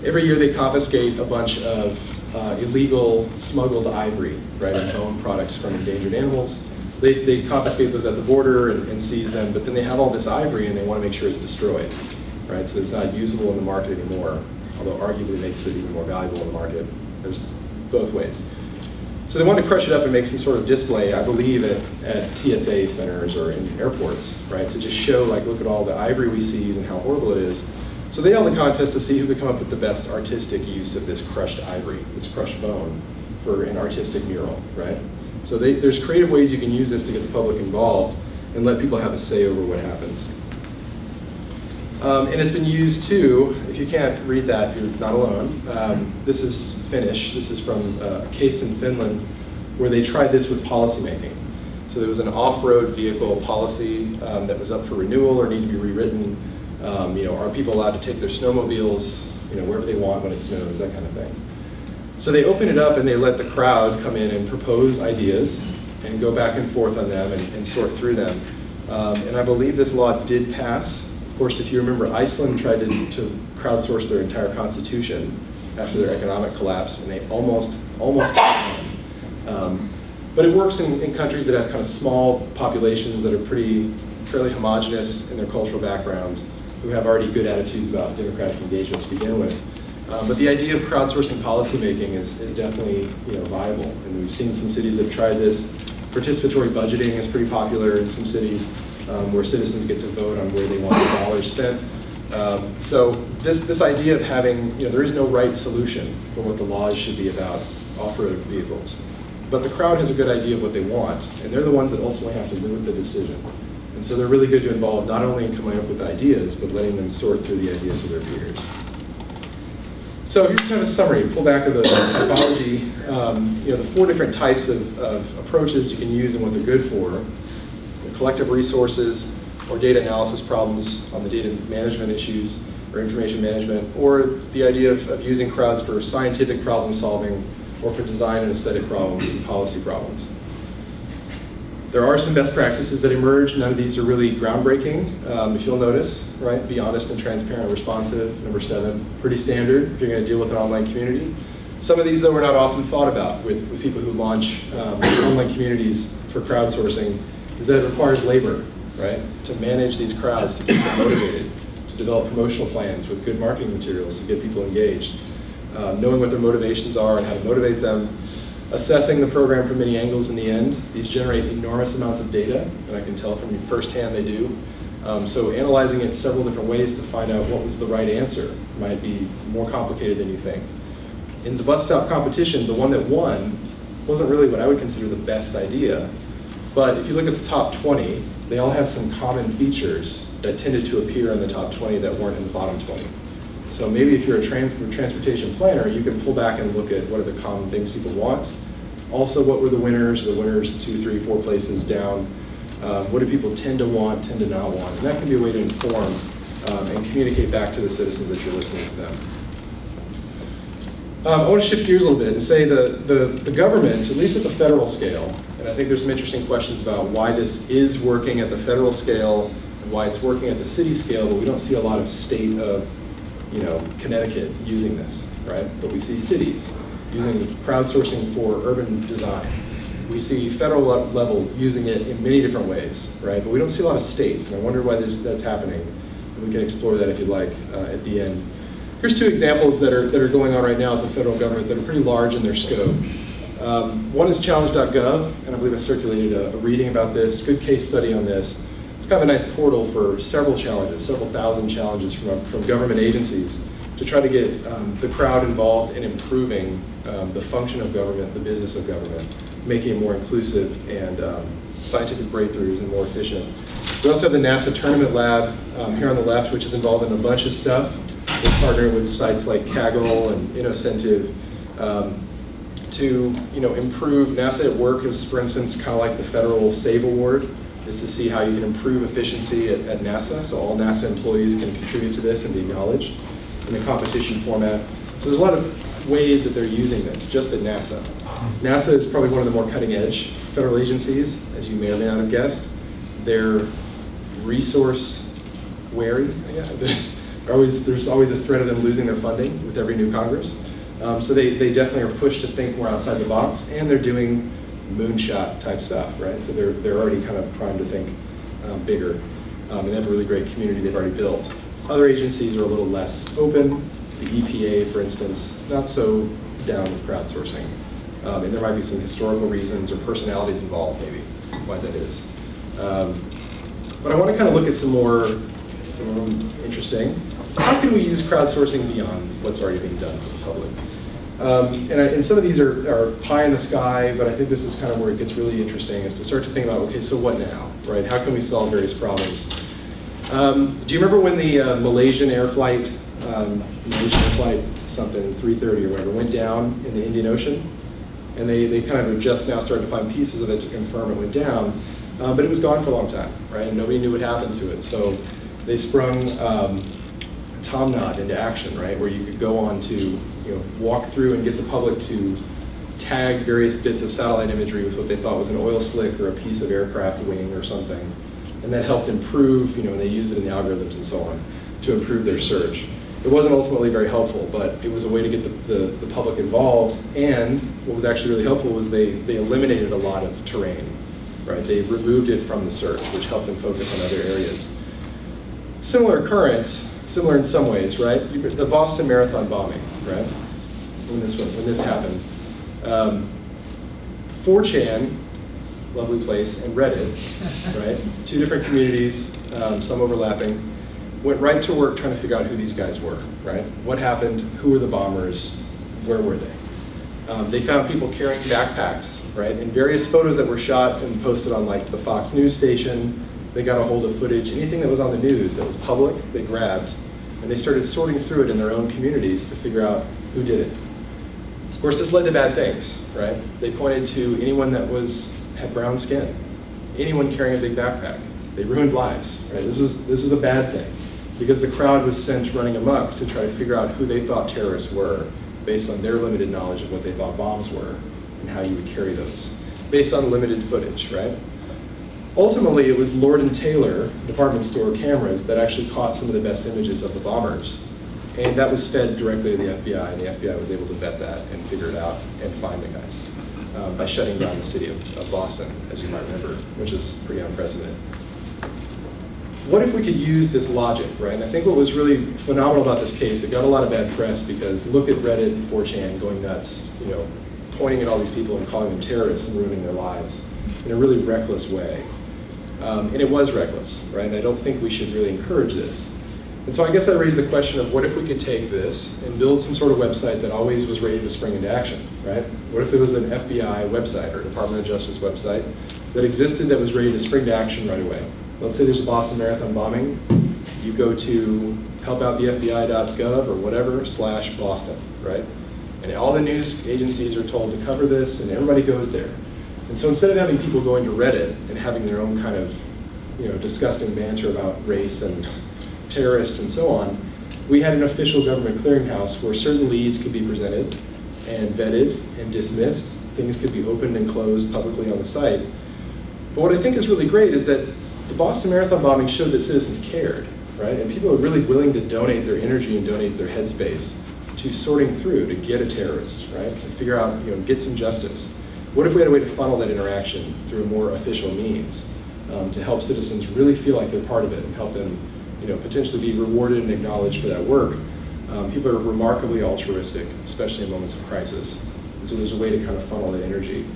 Every year they confiscate a bunch of uh, illegal smuggled ivory, right, and bone products from endangered animals. They, they confiscate those at the border and, and seize them, but then they have all this ivory and they want to make sure it's destroyed, right? So it's not usable in the market anymore although arguably makes it even more valuable in the market. There's both ways. So they want to crush it up and make some sort of display, I believe, at, at TSA centers or in airports, right? To just show, like, look at all the ivory we seize and how horrible it is. So they held a contest to see who could come up with the best artistic use of this crushed ivory, this crushed bone, for an artistic mural, right? So they, there's creative ways you can use this to get the public involved and let people have a say over what happens. Um, and it's been used too, if you can't read that, you're not alone. Um, this is Finnish. This is from uh, a case in Finland where they tried this with policymaking. So there was an off-road vehicle policy um, that was up for renewal or needed to be rewritten. Um, you know, are people allowed to take their snowmobiles, you know, wherever they want when it snows, that kind of thing. So they open it up and they let the crowd come in and propose ideas and go back and forth on them and, and sort through them. Um, and I believe this law did pass of course, if you remember, Iceland tried to, to crowdsource their entire constitution after their economic collapse, and they almost, almost um, But it works in, in countries that have kind of small populations that are pretty, fairly homogenous in their cultural backgrounds, who have already good attitudes about democratic engagement to begin with. Um, but the idea of crowdsourcing policymaking is, is definitely you know, viable. And we've seen some cities that have tried this. Participatory budgeting is pretty popular in some cities um, where citizens get to vote on where they want their dollars spent. Um, so this, this idea of having, you know, there is no right solution for what the laws should be about off-road vehicles. But the crowd has a good idea of what they want, and they're the ones that ultimately have to with the decision. And so they're really good to involve not only in coming up with ideas, but letting them sort through the ideas of their peers. So here's kind of a summary, pull back of the typology, um, you know, the four different types of, of approaches you can use and what they're good for The collective resources or data analysis problems on the data management issues or information management, or the idea of, of using crowds for scientific problem solving or for design and aesthetic problems and policy problems. There are some best practices that emerge. None of these are really groundbreaking, um, if you'll notice, right? Be honest and transparent, and responsive, number seven. Pretty standard if you're gonna deal with an online community. Some of these, though, are not often thought about with, with people who launch um, online communities for crowdsourcing is that it requires labor, right? To manage these crowds, to keep them motivated, to develop promotional plans with good marketing materials to get people engaged, um, knowing what their motivations are and how to motivate them, assessing the program from many angles in the end. These generate enormous amounts of data, and I can tell from firsthand they do. Um, so analyzing it several different ways to find out what was the right answer might be more complicated than you think. In the bus stop competition, the one that won wasn't really what I would consider the best idea, but if you look at the top 20, they all have some common features that tended to appear in the top 20 that weren't in the bottom 20. So maybe if you're a trans transportation planner, you can pull back and look at what are the common things people want. Also, what were the winners, the winners two, three, four places down. Um, what do people tend to want, tend to not want? And that can be a way to inform um, and communicate back to the citizens that you're listening to them. Um, I want to shift gears a little bit and say the, the, the government, at least at the federal scale, and I think there's some interesting questions about why this is working at the federal scale and why it's working at the city scale, but we don't see a lot of state of, you know, Connecticut using this, right? But we see cities using crowdsourcing for urban design. We see federal level using it in many different ways, right? But we don't see a lot of states, and I wonder why that's happening. And we can explore that if you'd like uh, at the end. Here's two examples that are, that are going on right now at the federal government that are pretty large in their scope. Um, one is challenge.gov, and I believe I circulated a, a, reading about this, good case study on this. It's kind of a nice portal for several challenges, several thousand challenges from, from government agencies to try to get um, the crowd involved in improving um, the function of government, the business of government, making it more inclusive and um, scientific breakthroughs and more efficient. We also have the NASA Tournament Lab um, here on the left, which is involved in a bunch of stuff. We're partnering with sites like Kaggle and Innocentive um, to you know, improve NASA at work is, for instance, kind of like the federal SAVE Award, is to see how you can improve efficiency at, at NASA, so all NASA employees can contribute to this and be acknowledged in the competition format. So there's a lot of ways that they're using this just at NASA. NASA is probably one of the more cutting edge federal agencies, as you may or may not have guessed. They're resource wary. Yeah, always, there's always a threat of them losing their funding with every new Congress. Um, so they, they definitely are pushed to think more outside the box, and they're doing moonshot type stuff, right? So they're, they're already kind of primed to think um, bigger, um, and they have a really great community they've already built. Other agencies are a little less open. The EPA, for instance, not so down with crowdsourcing. Um, and there might be some historical reasons or personalities involved, maybe, why that is. Um, but I want to kind of look at some more, some more interesting. How can we use crowdsourcing beyond what's already being done for the public? Um, and, I, and, some of these are, are, pie in the sky, but I think this is kind of where it gets really interesting, is to start to think about, okay, so what now, right? How can we solve various problems? Um, do you remember when the uh, Malaysian air flight, um, Malaysian air flight something, 330 or whatever, went down in the Indian Ocean? And they, they kind of are just now starting to find pieces of it to confirm it went down. Uh, but it was gone for a long time, right? And nobody knew what happened to it. So they sprung um, Tomnod into action, right? Where you could go on to you know, walk through and get the public to tag various bits of satellite imagery with what they thought was an oil slick or a piece of aircraft wing or something. And that helped improve, you know, and they used it in the algorithms and so on to improve their search. It wasn't ultimately very helpful, but it was a way to get the, the, the public involved. And what was actually really helpful was they, they eliminated a lot of terrain, right? They removed it from the search, which helped them focus on other areas. Similar occurrence, similar in some ways, right? The Boston Marathon bombing, right? When this, when this happened. Um, 4chan, lovely place, and Reddit, right? Two different communities, um, some overlapping, went right to work trying to figure out who these guys were, right? What happened? Who were the bombers? Where were they? Um, they found people carrying backpacks, right? And various photos that were shot and posted on like the Fox News station. They got a hold of footage, anything that was on the news that was public, they grabbed, and they started sorting through it in their own communities to figure out who did it. Of course, this led to bad things, right? They pointed to anyone that was had brown skin, anyone carrying a big backpack. They ruined lives, right? This was this was a bad thing because the crowd was sent running amok to try to figure out who they thought terrorists were based on their limited knowledge of what they thought bombs were and how you would carry those, based on limited footage, right? Ultimately, it was Lord and Taylor department store cameras that actually caught some of the best images of the bombers. And that was fed directly to the FBI, and the FBI was able to vet that and figure it out and find the guys um, by shutting down the city of, of Boston, as you might remember, which is pretty unprecedented what if we could use this logic, right? And I think what was really phenomenal about this case, it got a lot of bad press because look at Reddit and 4chan going nuts, you know, pointing at all these people and calling them terrorists and ruining their lives in a really reckless way. Um, and it was reckless, right? And I don't think we should really encourage this. And so I guess I raised the question of what if we could take this and build some sort of website that always was ready to spring into action, right? What if it was an FBI website or Department of Justice website that existed that was ready to spring to action right away? let's say there's a Boston Marathon bombing, you go to helpoutthefbi.gov or whatever slash Boston, right? And all the news agencies are told to cover this and everybody goes there. And so instead of having people going to Reddit and having their own kind of you know, disgusting banter about race and terrorists and so on, we had an official government clearinghouse where certain leads could be presented and vetted and dismissed. Things could be opened and closed publicly on the site. But what I think is really great is that the Boston Marathon bombing showed that citizens cared, right? And people were really willing to donate their energy and donate their headspace to sorting through to get a terrorist, right? To figure out, you know, get some justice. What if we had a way to funnel that interaction through a more official means um, to help citizens really feel like they're part of it and help them, you know, potentially be rewarded and acknowledged for that work? Um, people are remarkably altruistic, especially in moments of crisis. And so there's a way to kind of funnel that energy.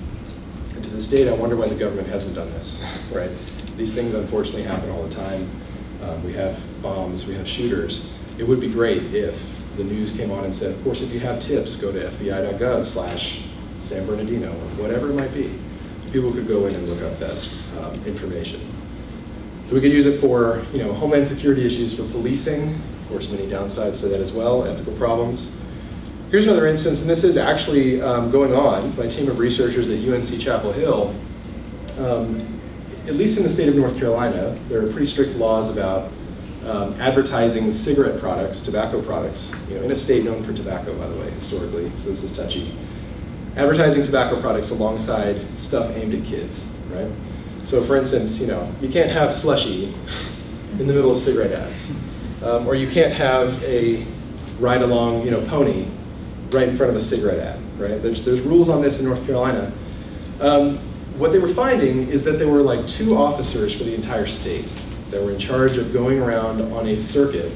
And to this date, I wonder why the government hasn't done this, right? These things unfortunately happen all the time. Um, we have bombs, we have shooters. It would be great if the news came on and said, of course, if you have tips, go to fbi.gov slash San Bernardino, or whatever it might be. People could go in and look up that um, information. So we could use it for you know, homeland security issues for policing, of course many downsides to that as well, ethical problems. Here's another instance, and this is actually um, going on by a team of researchers at UNC Chapel Hill. Um, at least in the state of North Carolina, there are pretty strict laws about um, advertising cigarette products, tobacco products, you know, in a state known for tobacco, by the way, historically, so this is touchy. Advertising tobacco products alongside stuff aimed at kids, right? So for instance, you know, you can't have slushy in the middle of cigarette ads. Um, or you can't have a ride-along, you know, pony right in front of a cigarette ad, right? There's, there's rules on this in North Carolina. Um, what they were finding is that there were like two officers for the entire state that were in charge of going around on a circuit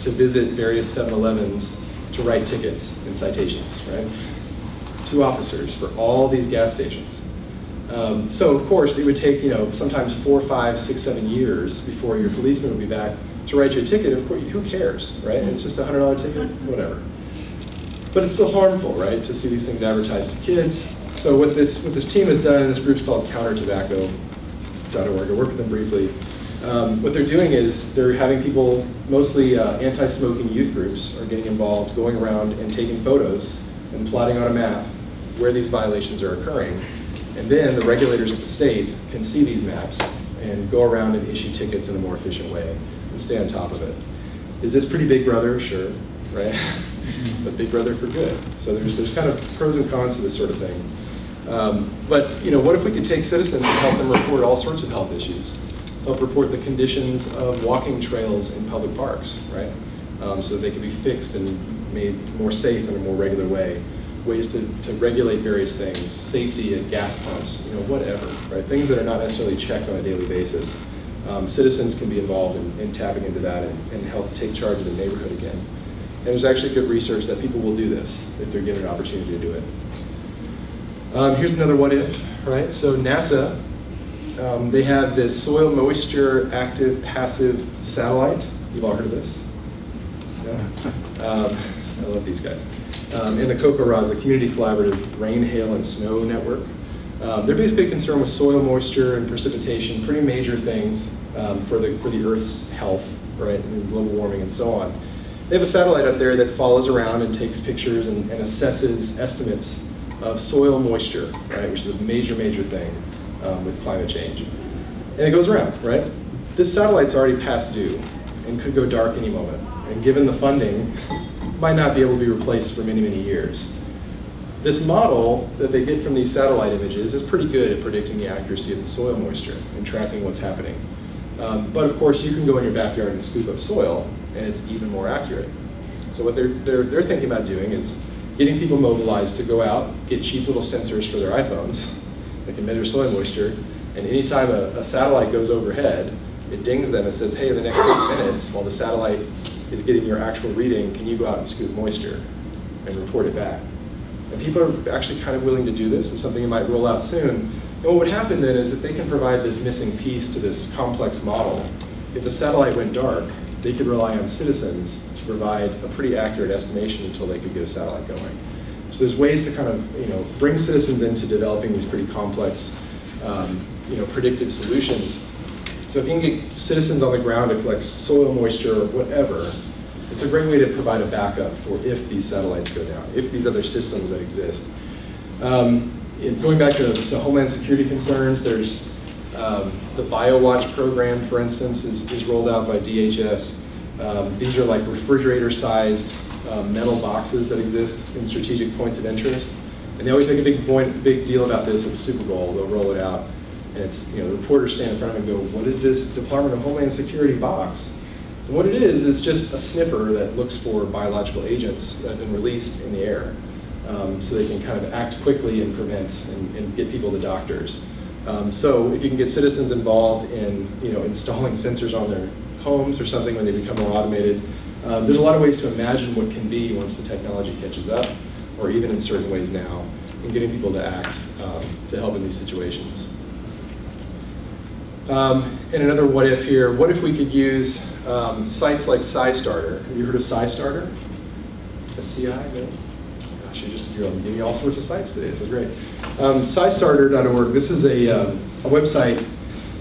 to visit various 7-Elevens to write tickets and citations, right? Two officers for all these gas stations. Um, so of course it would take you know sometimes four, five, six, seven years before your policeman would be back to write you a ticket. Of course, who cares, right? It's just a hundred dollar ticket, whatever. But it's still harmful, right, to see these things advertised to kids. So what this what this team has done, this group's called CounterTobacco.org. I worked with them briefly. Um, what they're doing is they're having people, mostly uh, anti-smoking youth groups, are getting involved, going around and taking photos and plotting on a map where these violations are occurring. And then the regulators at the state can see these maps and go around and issue tickets in a more efficient way and stay on top of it. Is this pretty big brother? Sure, right? but big brother for good. So there's, there's kind of pros and cons to this sort of thing. Um, but you know, what if we could take citizens and help them report all sorts of health issues? Help report the conditions of walking trails in public parks, right? Um, so that they can be fixed and made more safe in a more regular way. Ways to, to regulate various things, safety at gas pumps, you know, whatever, right? Things that are not necessarily checked on a daily basis. Um, citizens can be involved in, in tapping into that and, and, help take charge of the neighborhood again. And there's actually good research that people will do this if they're given an opportunity to do it. Um, here's another what if, right? So NASA, um, they have this soil moisture active passive satellite. You've all heard of this? Yeah. Um, I love these guys. Um, and the CoCoRaHS, the Community Collaborative Rain, Hail, and Snow Network. Um, they're basically concerned with soil moisture and precipitation, pretty major things um, for, the, for the Earth's health, right, and global warming and so on. They have a satellite up there that follows around and takes pictures and, and assesses estimates of soil moisture, right, which is a major, major thing um, with climate change. And it goes around, right? This satellite's already past due and could go dark any moment. And given the funding, might not be able to be replaced for many, many years. This model that they get from these satellite images is pretty good at predicting the accuracy of the soil moisture and tracking what's happening. Um, but of course, you can go in your backyard and scoop up soil, and it's even more accurate. So what they're, they're, they're thinking about doing is getting people mobilized to go out, get cheap little sensors for their iPhones that can measure soil moisture, and anytime a, a satellite goes overhead, it dings them and says, hey, in the next 30 minutes, while the satellite is getting your actual reading, can you go out and scoop moisture and report it back? And people are actually kind of willing to do this. It's something that might roll out soon. And what would happen then is that they can provide this missing piece to this complex model. If the satellite went dark, they could rely on citizens to provide a pretty accurate estimation until they could get a satellite going. So there's ways to kind of you know bring citizens into developing these pretty complex um, you know predictive solutions. So if you can get citizens on the ground to collect soil moisture or whatever, it's a great way to provide a backup for if these satellites go down, if these other systems that exist. Um, going back to, to, Homeland Security concerns, there's um, the BioWatch program, for instance, is, is rolled out by DHS. Um, these are like refrigerator-sized um, metal boxes that exist in strategic points of interest. And they always make a big, point, big deal about this at the Super Bowl. They'll roll it out. And it's, you know, the reporters stand in front of them and go, what is this Department of Homeland Security box? And what it is, is just a sniffer that looks for biological agents that have been released in the air. Um, so they can kind of act quickly and prevent and, and get people to doctors. Um, so if you can get citizens involved in you know, installing sensors on their homes or something when they become more automated, um, there's a lot of ways to imagine what can be once the technology catches up, or even in certain ways now, in getting people to act um, to help in these situations. Um, and another what if here, what if we could use um, sites like SciStarter? Have you heard of SciStarter? SCI, no? Gosh, you just, giving me all sorts of sites today, this is great. Um, SciStarter.org, this is a, um, a website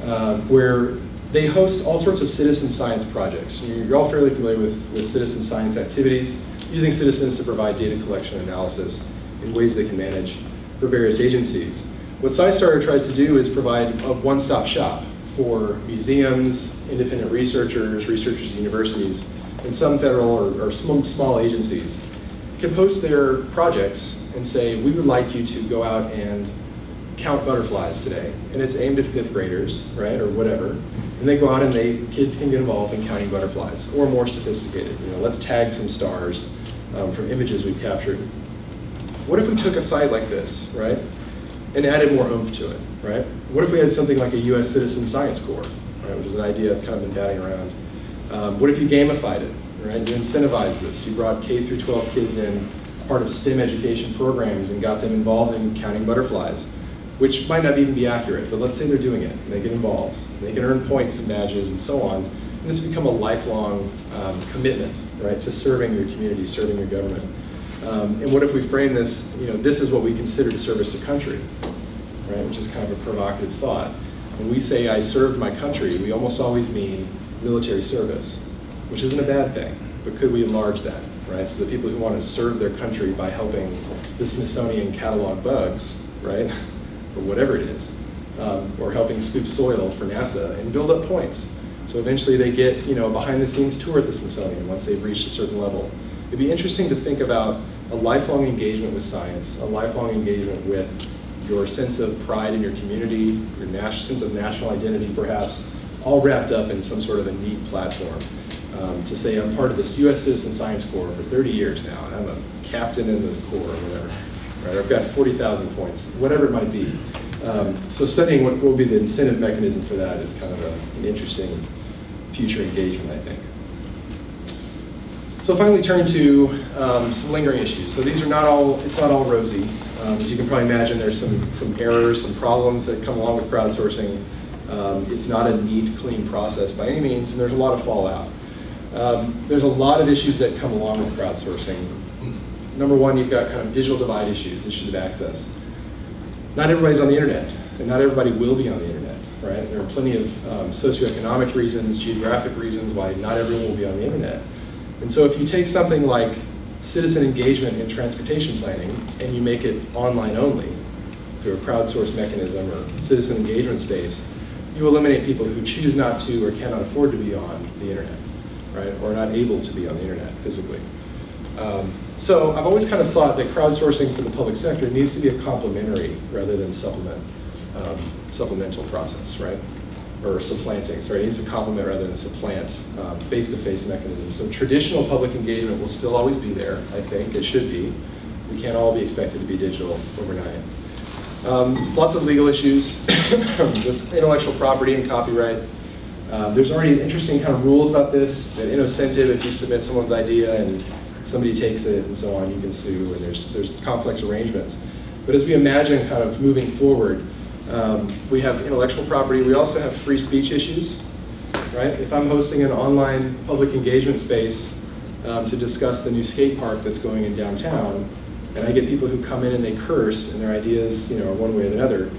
uh, where they host all sorts of citizen science projects. You're all fairly familiar with, with citizen science activities, using citizens to provide data collection and analysis in ways they can manage for various agencies. What SciStarter tries to do is provide a one-stop shop for museums, independent researchers, researchers at universities, and some federal or, or small, small agencies can post their projects and say, we would like you to go out and count butterflies today. And it's aimed at fifth graders, right, or whatever. And they go out and they, kids can get involved in counting butterflies, or more sophisticated. You know, let's tag some stars um, from images we've captured. What if we took a site like this, right, and added more oomph to it, right? What if we had something like a U.S. Citizen Science Corps, right, which is an idea I've kind of been batting around. Um, what if you gamified it, right? You incentivized this. You brought K through 12 kids in, part of STEM education programs, and got them involved in counting butterflies, which might not even be accurate, but let's say they're doing it, they get involved. They can earn points and badges and so on. And this become a lifelong um, commitment, right, to serving your community, serving your government. Um, and what if we frame this, you know, this is what we consider to service the country, right, which is kind of a provocative thought. When we say I served my country, we almost always mean military service, which isn't a bad thing, but could we enlarge that, right? So the people who want to serve their country by helping the Smithsonian catalog bugs, right, or whatever it is, um, or helping scoop soil for NASA and build up points. So eventually they get, you know, a behind the scenes tour at the Smithsonian once they've reached a certain level. It'd be interesting to think about a lifelong engagement with science, a lifelong engagement with your sense of pride in your community, your sense of national identity perhaps, all wrapped up in some sort of a neat platform. Um, to say I'm part of this U.S. Citizen Science Corps for 30 years now, and I'm a captain in the Corps or whatever. Right? I've got 40,000 points, whatever it might be. Um, so studying what will be the incentive mechanism for that is kind of a, an interesting future engagement, I think. So finally turn to um, some lingering issues. So these are not all, it's not all rosy. Um, as you can probably imagine, there's some, some errors, some problems that come along with crowdsourcing. Um, it's not a neat, clean process by any means, and there's a lot of fallout. Um, there's a lot of issues that come along with crowdsourcing. Number one, you've got kind of digital divide issues, issues of access. Not everybody's on the internet, and not everybody will be on the internet, right? There are plenty of um, socioeconomic reasons, geographic reasons why not everyone will be on the internet. And so if you take something like citizen engagement in transportation planning and you make it online only through a crowdsourced mechanism or citizen engagement space, you eliminate people who choose not to or cannot afford to be on the internet, right? Or not able to be on the internet physically. Um, so I've always kind of thought that crowdsourcing for the public sector needs to be a complementary rather than supplement, um, supplemental process, right? Or supplanting, sorry, it needs to complement rather than supplant um, face-to-face -face mechanisms. So traditional public engagement will still always be there, I think, it should be. We can't all be expected to be digital overnight. Um, lots of legal issues with intellectual property and copyright. Um, there's already interesting kind of rules about this. That innocentive, if you submit someone's idea and somebody takes it and so on, you can sue, and there's, there's complex arrangements. But as we imagine kind of moving forward, um, we have intellectual property. We also have free speech issues, right? If I'm hosting an online public engagement space um, to discuss the new skate park that's going in downtown, and I get people who come in and they curse and their ideas, you know, are one way or another,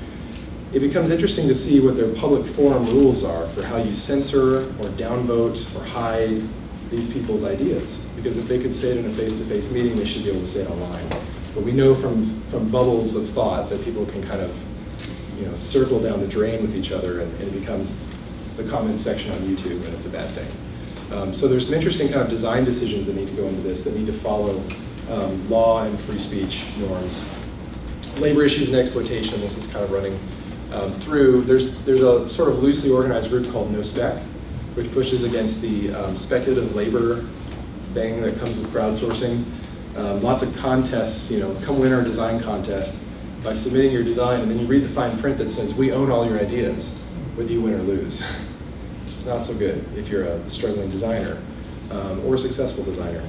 it becomes interesting to see what their public forum rules are for how you censor or downvote or hide these people's ideas. Because if they could say it in a face-to-face -face meeting, they should be able to say it online. But we know from, from bubbles of thought that people can kind of you know, circle down the drain with each other and, and it becomes the comment section on YouTube and it's a bad thing. Um, so there's some interesting kind of design decisions that need to go into this that need to follow um, law and free speech norms. Labor issues and exploitation, this is kind of running um, through. There's, there's a sort of loosely organized group called No NoSpec, which pushes against the um, speculative labor thing that comes with crowdsourcing. Um, lots of contests, you know, come win our design contest by submitting your design, and then you read the fine print that says, we own all your ideas, whether you win or lose. it's not so good if you're a struggling designer um, or a successful designer.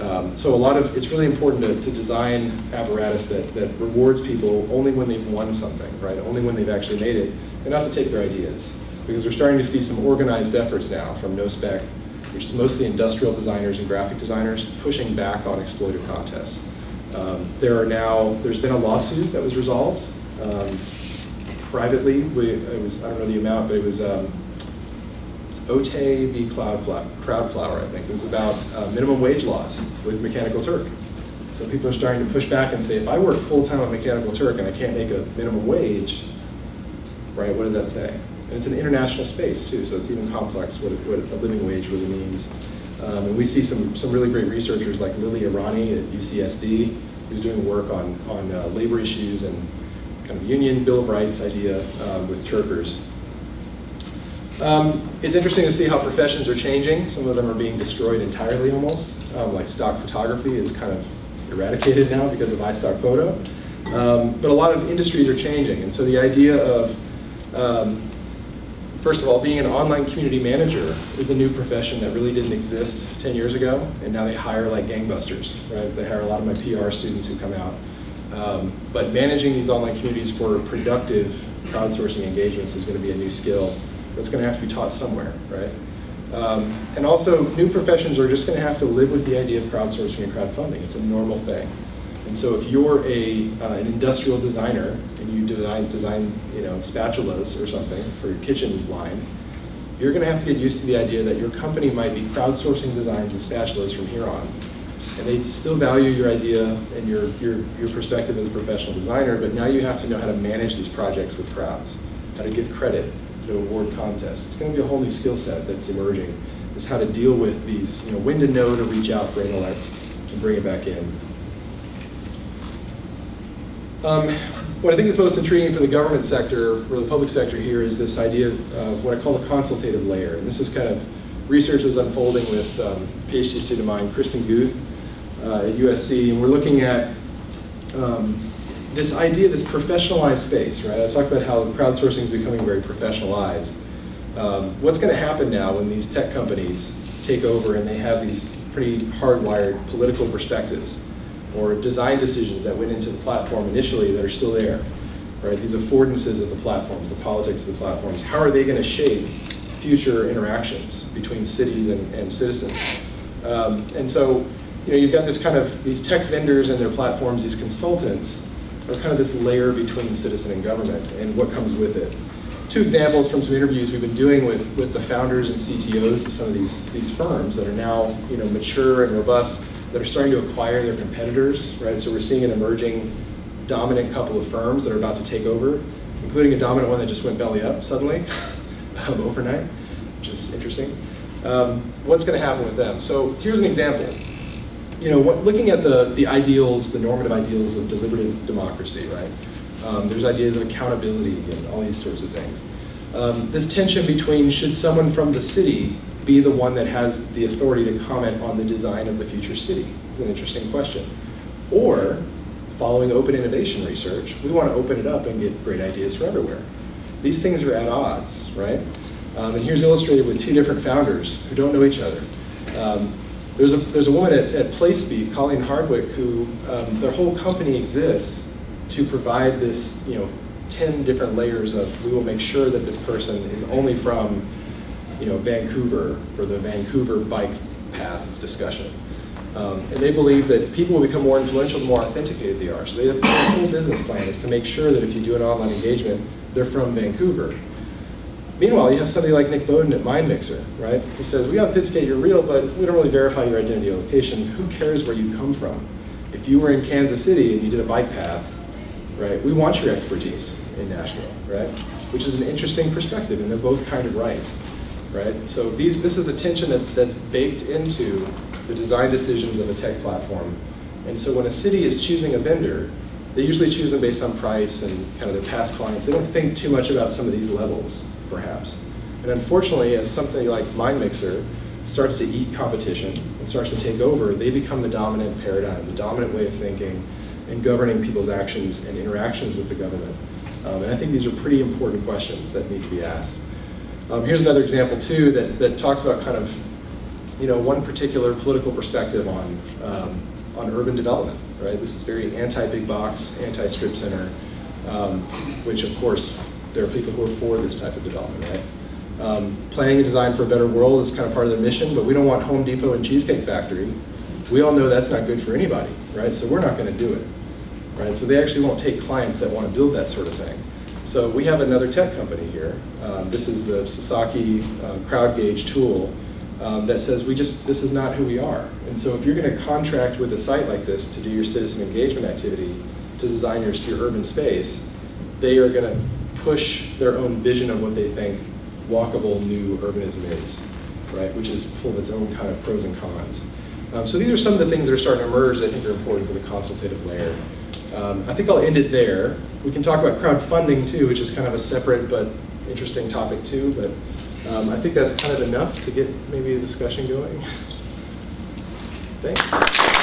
Um, so a lot of, it's really important to, to design apparatus that, that rewards people only when they've won something, right? Only when they've actually made it, and not to take their ideas. Because we're starting to see some organized efforts now from NoSpec which is mostly industrial designers and graphic designers pushing back on exploitive contests. Um, there are now, there's been a lawsuit that was resolved um, privately. We, it was, I don't know the amount, but it was um, Otey v. Cloudflower, Crowdflower, I think. It was about uh, minimum wage laws with Mechanical Turk. So people are starting to push back and say, if I work full-time on Mechanical Turk and I can't make a minimum wage, right, what does that say? And it's an international space too, so it's even complex what, what a living wage really means. Um, and we see some, some really great researchers like Lilly Irani at UCSD, who's doing work on, on uh, labor issues and kind of union Bill of Rights idea um, with Turkers. Um, it's interesting to see how professions are changing. Some of them are being destroyed entirely almost. Um, like stock photography is kind of eradicated now because of iStockphoto. Um, but a lot of industries are changing. And so the idea of, um, first of all, being an online community manager is a new profession that really didn't exist 10 years ago. And now they hire like gangbusters, right? They hire a lot of my PR students who come out. Um, but managing these online communities for productive crowdsourcing engagements is going to be a new skill that's going to have to be taught somewhere, right? Um, and also, new professions are just going to have to live with the idea of crowdsourcing and crowdfunding. It's a normal thing. And so if you're a, uh, an industrial designer you design, design you know, spatulas or something for your kitchen line, you're going to have to get used to the idea that your company might be crowdsourcing designs of spatulas from here on. And they still value your idea and your, your, your perspective as a professional designer, but now you have to know how to manage these projects with crowds, how to give credit, to award contests. It's going to be a whole new skill set that's emerging, is how to deal with these, you know, when to know to reach out for intellect and bring it back in. Um, what I think is most intriguing for the government sector, for the public sector here, is this idea of what I call the consultative layer. And this is kind of research that's unfolding with um, PhD student of mine, Kristen Guth, uh, at USC, and we're looking at um, this idea, this professionalized space, right? I talked about how crowdsourcing is becoming very professionalized. Um, what's going to happen now when these tech companies take over and they have these pretty hardwired political perspectives or design decisions that went into the platform initially that are still there, right? These affordances of the platforms, the politics of the platforms, how are they going to shape future interactions between cities and, and citizens? Um, and so, you know, you've got this kind of, these tech vendors and their platforms, these consultants, are kind of this layer between citizen and government and what comes with it. Two examples from some interviews we've been doing with, with the founders and CTOs of some of these, these firms that are now you know, mature and robust, that are starting to acquire their competitors, right? So we're seeing an emerging dominant couple of firms that are about to take over, including a dominant one that just went belly up suddenly, um, overnight, which is interesting. Um, what's going to happen with them? So here's an example you know, what, looking at the, the ideals, the normative ideals of deliberative democracy, right? Um, there's ideas of accountability and all these sorts of things. Um, this tension between should someone from the city be the one that has the authority to comment on the design of the future city It's an interesting question. Or, following open innovation research, we want to open it up and get great ideas from everywhere. These things are at odds, right? Um, and here's illustrated with two different founders who don't know each other. Um, there's a, there's a woman at, at Colleen Hardwick, who um, their whole company exists to provide this, you know, 10 different layers of, we will make sure that this person is only from, you know, Vancouver for the Vancouver bike path discussion. Um, and they believe that people will become more influential the more authenticated they are. So that's their whole business plan is to make sure that if you do an online engagement, they're from Vancouver. Meanwhile, you have somebody like Nick Bowden at MindMixer, right? Who says, we authenticate you're real, but we don't really verify your identity or location. Who cares where you come from? If you were in Kansas City and you did a bike path, right, we want your expertise in Nashville, right? Which is an interesting perspective, and they're both kind of right, right? So these, this is a tension that's, that's baked into the design decisions of a tech platform. And so when a city is choosing a vendor, they usually choose them based on price and kind of their past clients. They don't think too much about some of these levels perhaps. And unfortunately, as something like MindMixer starts to eat competition and starts to take over, they become the dominant paradigm, the dominant way of thinking and governing people's actions and interactions with the government. Um, and I think these are pretty important questions that need to be asked. Um, here's another example too that, that talks about kind of, you know, one particular political perspective on, um, on urban development, right? This is very anti-big box, anti-strip center, um, which of course there are people who are for this type of development, right? Um, planning and design for a better world is kind of part of their mission, but we don't want Home Depot and Cheesecake Factory. We all know that's not good for anybody, right? So we're not going to do it, right? So they actually won't take clients that want to build that sort of thing. So we have another tech company here. Um, this is the Sasaki uh, crowd gauge tool um, that says we just this is not who we are. And so if you're going to contract with a site like this to do your citizen engagement activity, to design your, your urban space, they are going to push their own vision of what they think walkable new urbanism is, right? Which is full of its own kind of pros and cons. Um, so these are some of the things that are starting to emerge that I think are important for the consultative layer. Um, I think I'll end it there. We can talk about crowdfunding too, which is kind of a separate but interesting topic too. But um, I think that's kind of enough to get maybe a discussion going. Thanks.